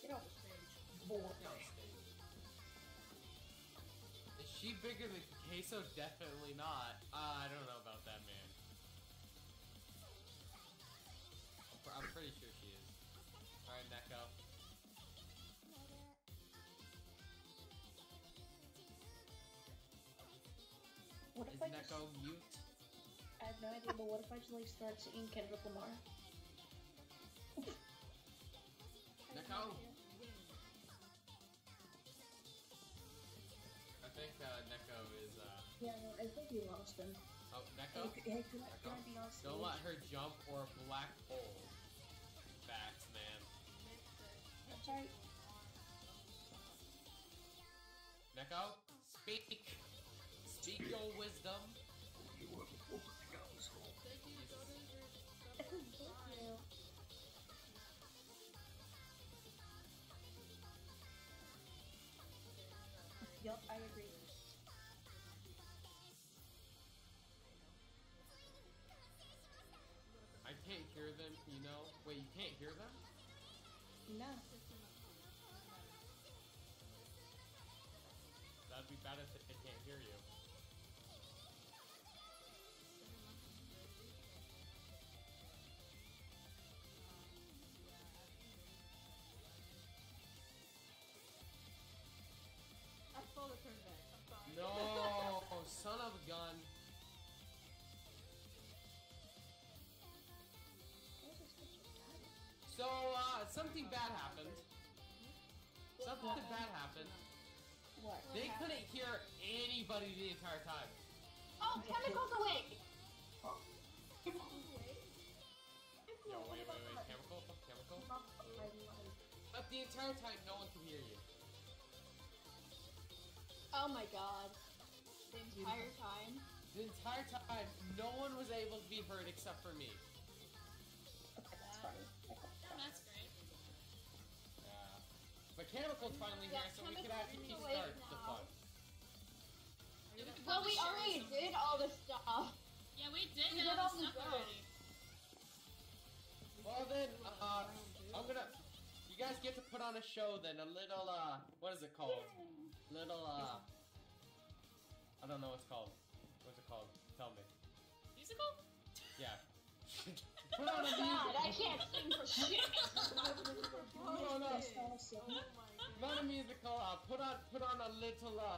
[SPEAKER 6] Get the stage. Boy.
[SPEAKER 2] Get on stage. Is she bigger than Queso? Definitely not. Uh, I don't know about that, man. I'm pretty sure she is. Alright, Neko.
[SPEAKER 6] What
[SPEAKER 2] Is
[SPEAKER 6] if I just,
[SPEAKER 2] Neko mute?
[SPEAKER 6] I have no idea, but what if I just like start singing Kendrick Lamar?
[SPEAKER 2] Neko? I think uh, Neko is. Uh,
[SPEAKER 6] Yeah, no, I think you lost him.
[SPEAKER 2] oh, Neko.
[SPEAKER 6] c- hey, can, I- can I be on stage?
[SPEAKER 2] Don't let her jump or black hole. Facts, man.
[SPEAKER 6] That's right.
[SPEAKER 2] Neko, speak. Your wisdom.
[SPEAKER 6] Yup, I agree.
[SPEAKER 2] I can't hear them, you know? Wait, you can't hear them?
[SPEAKER 6] No.
[SPEAKER 2] That'd be bad if they can't hear you. Something bad happened. Something bad happened.
[SPEAKER 6] What?
[SPEAKER 2] They couldn't hear anybody the entire time.
[SPEAKER 3] Oh, chemicals awake!
[SPEAKER 2] Yo, wait, wait, wait, chemical? Chemical? But the entire time, no one can hear you.
[SPEAKER 3] Oh my god. The entire time.
[SPEAKER 2] The entire time, no one was able to be heard except for me. Chemical's finally
[SPEAKER 3] Yeah,
[SPEAKER 2] here, so we can actually start the fun.
[SPEAKER 5] Yeah, we
[SPEAKER 3] Well, we already
[SPEAKER 5] some-
[SPEAKER 3] did all the stuff.
[SPEAKER 5] Yeah, we did
[SPEAKER 3] We
[SPEAKER 5] it
[SPEAKER 3] did
[SPEAKER 5] on
[SPEAKER 3] all
[SPEAKER 5] Stop already.
[SPEAKER 2] Well then, uh, I'm gonna. You guys get to put on a show then. A little, uh, what is it called? Little, uh, I don't know what's called. What's it called? Tell me.
[SPEAKER 5] Musical?
[SPEAKER 2] Yeah. put on a
[SPEAKER 3] God, I can't sing for shit.
[SPEAKER 2] No, no,
[SPEAKER 7] Oh my
[SPEAKER 2] not a musical. Uh, put on, put on a little, uh.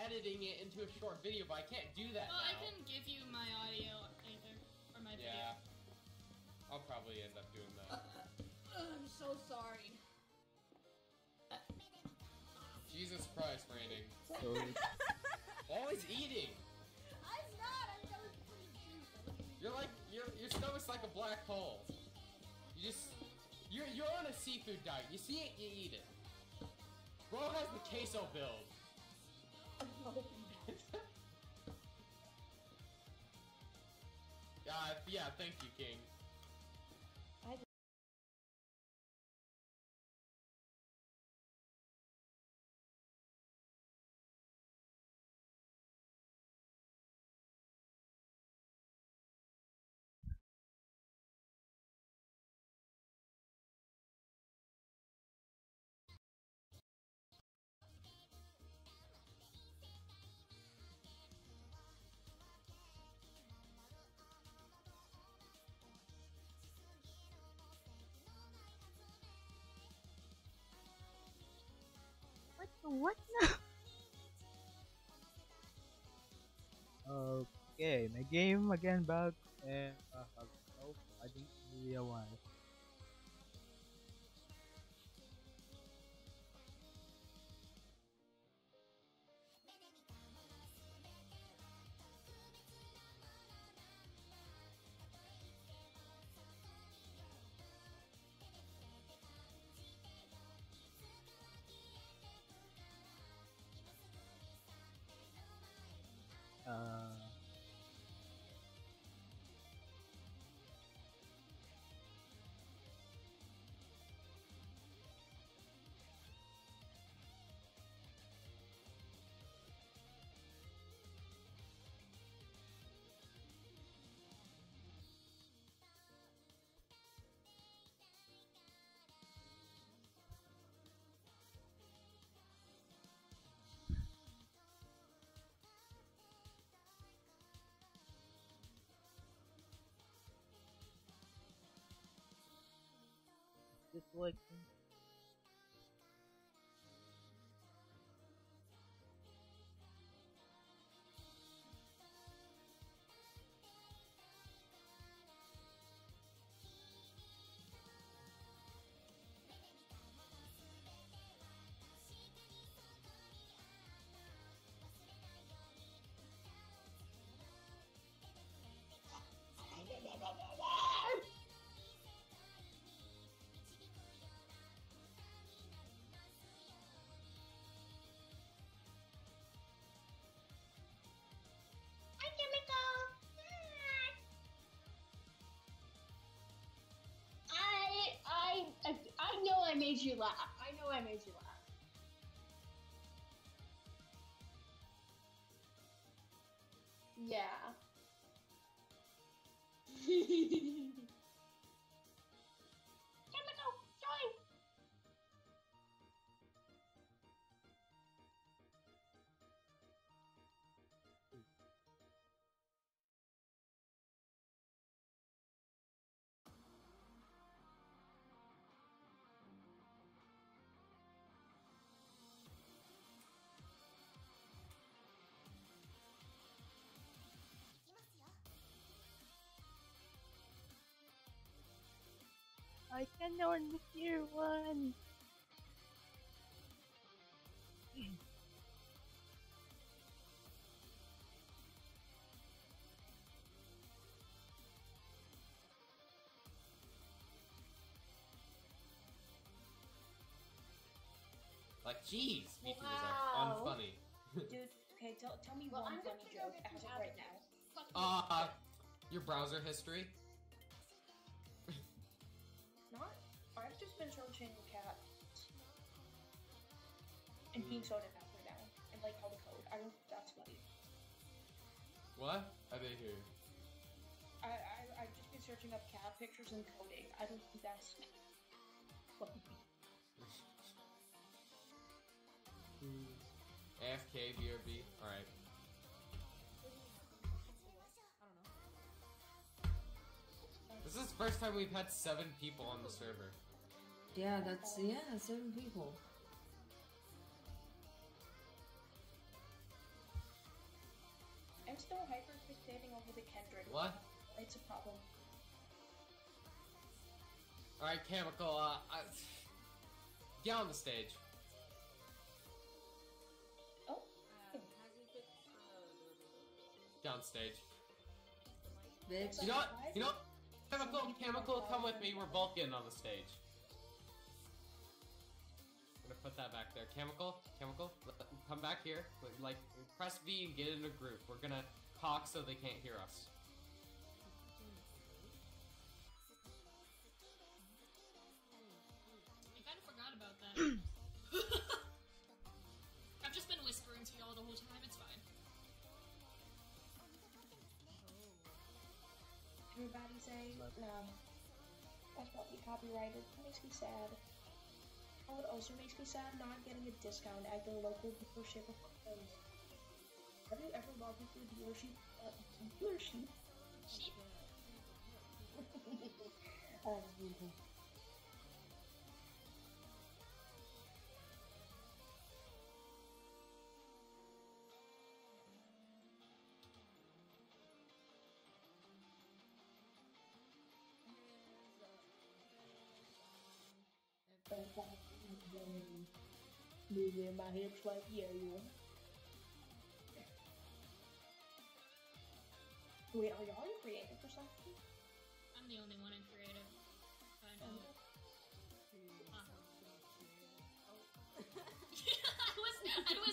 [SPEAKER 2] Editing it into a short video, but I can't do that
[SPEAKER 5] Well, I can give you my audio either, or my video.
[SPEAKER 2] Yeah. I'll probably end up doing that.
[SPEAKER 5] I'm so sorry.
[SPEAKER 2] Jesus Christ, Brandon. Always eating.
[SPEAKER 3] I'm not. I'm going to.
[SPEAKER 2] You're like your your stomach's like a black hole. You just you're you're on a seafood diet. You see it, you eat it. Bro has the queso build. Yeah, yeah. Thank you, King.
[SPEAKER 1] What now? Okay, my game again back and uh, I didn't really want. Just like
[SPEAKER 3] made you laugh. I know I made you laugh.
[SPEAKER 1] I can learn the tier one.
[SPEAKER 2] like, jeez, Miki
[SPEAKER 6] wow.
[SPEAKER 2] was like, unfunny.
[SPEAKER 6] Dude, okay, tell, tell me
[SPEAKER 3] well,
[SPEAKER 6] one
[SPEAKER 3] I'm
[SPEAKER 6] funny joke, actually, right now.
[SPEAKER 2] Uh, your browser history?
[SPEAKER 6] I've just been searching cat and being so app right now and like all the code. I don't think that's funny.
[SPEAKER 2] What? I didn't hear you.
[SPEAKER 6] I, I I've just been searching up cat pictures and coding. I don't think that's funny.
[SPEAKER 2] AFK, BRB. Alright.
[SPEAKER 7] I don't know.
[SPEAKER 2] This is the first time we've had seven people on the server.
[SPEAKER 7] Yeah, that's yeah, seven people.
[SPEAKER 6] I'm still hyper fixating over the Kendrick.
[SPEAKER 2] What?
[SPEAKER 6] It's a problem.
[SPEAKER 2] Alright, Chemical, uh, I... get on the stage.
[SPEAKER 6] Oh,
[SPEAKER 2] Get on stage.
[SPEAKER 7] Bitch.
[SPEAKER 2] You know what? You know what? Chemical, Chemical, come with me. We're both getting on the stage. I'm gonna put that back there. Chemical, Chemical, come back here. Like, press V and get in a group. We're gonna talk so they can't hear us.
[SPEAKER 5] I kind of forgot about that. I've just been whispering to y'all the whole time. It's fine.
[SPEAKER 6] everybody say no. That's probably copyrighted. It makes me sad. Oh, it also makes me sad not getting a discount at the local dealership of clothes. Have you ever walked into a dealership? Uh, dealership?
[SPEAKER 5] Sheep.
[SPEAKER 6] Um, moving my hips like yo-yo. Wait, are y'all in creative or something?
[SPEAKER 5] I'm the only one in creative. I know. Uh. I was I was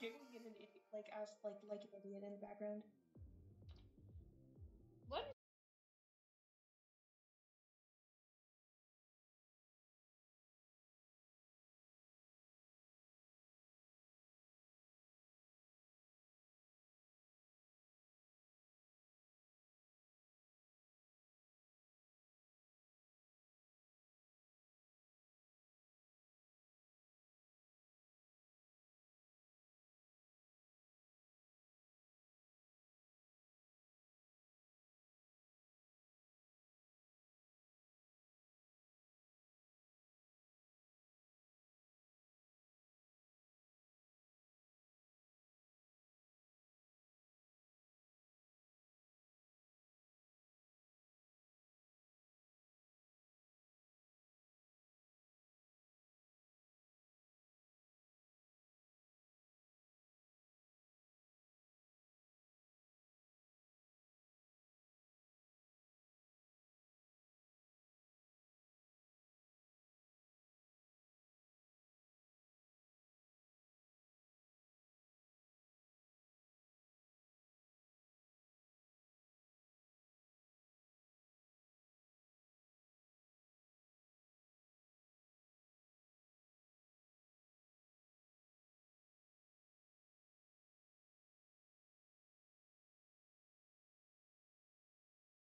[SPEAKER 6] giggling in an idiot, like as like like an idiot in the background.